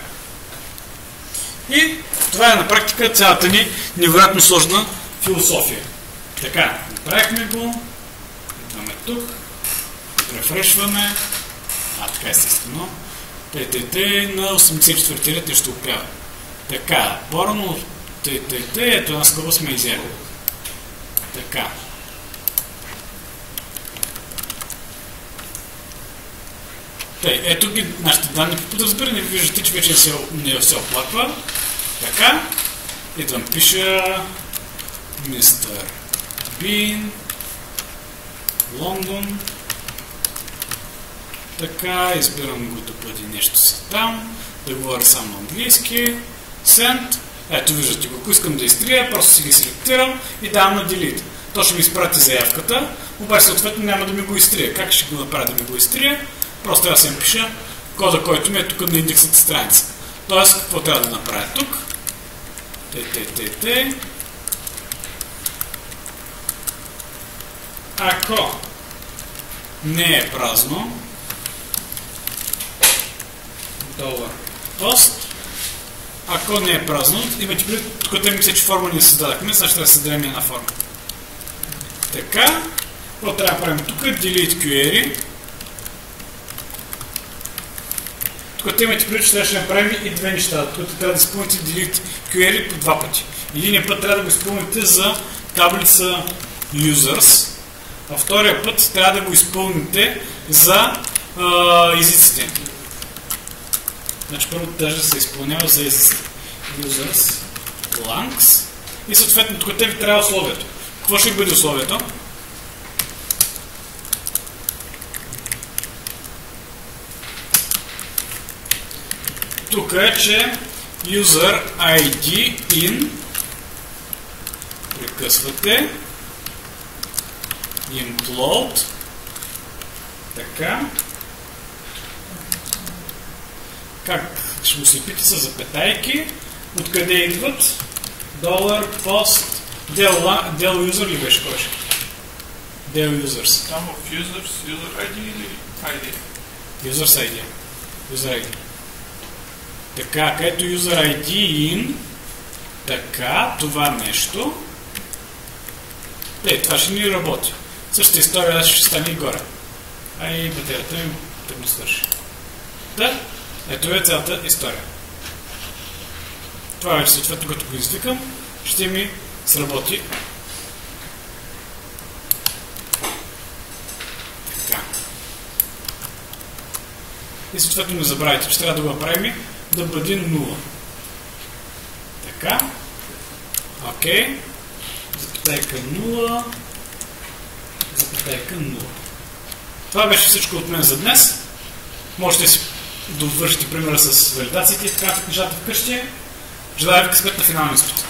И това е на практика цялата ни невероятно сложна философия. Така, направихме го, идваме тук, рефрешваме, а така естествено, ТТТ на 84 ред ще опява. Така, порно ТТТ, ето една скоба сме изяли. Така. Тъй, ето ги нашите данни по подразбиране. Виждате, че вече се, не се оплаква. Така. Идвам, пиша мистер Бин Лондон. Така, избирам го да бъде нещо си там. Да говоря само английски. Send. Ето виждате го. Ако искам да изтрия, просто си ги селектирам и давам на Delete. То ще ми изпрати заявката, обаче съответно няма да ми го изтрия. Как ще го направя да ми го изтрия? Просто трябва да се напиша кода, който ми е тук на индексната страница. Тоест, какво трябва да направя тук? ТТТ. Ако не е празно, долар пост, ако не е празно, имате предвид, тук те мисля, че форма ни създадахме, сега ще да създадем една форма. Така, какво трябва да правим тук? Delete query. Тук имате предвид, че ще направим и две неща. Тук трябва да изпълните delete query по два пъти. Един път трябва да го изпълните за таблица users, а втория път трябва да го изпълните за езиците. Значи първо даже се изпълнява за. Users, blanks и съответно тук те ви трябва условието. Какво ще бъде условието? Тук е, че user ID in прекъсвате implode така как ще го слепите с запетайки откъде идват долар пост del user ли беше кой del users Там в users, user ID или ID? users ID user ID така, където user ID in така, това нещо е, това ще ни работи. Същата история ще стане и горе. А и батерията ми трудно свърши. Да, ето е цялата история. Това вече съответно, като го извикам, ще ми сработи. Така. И съответно не забравяйте, че трябва да го направим да бъде 0. Така. Окей. Okay запетайка 0, запетайка 0. Това беше всичко от мен за днес. Можете си довършите примера с валидациите и така книжата вкъщи. Желая ви късмет на финалния изпит.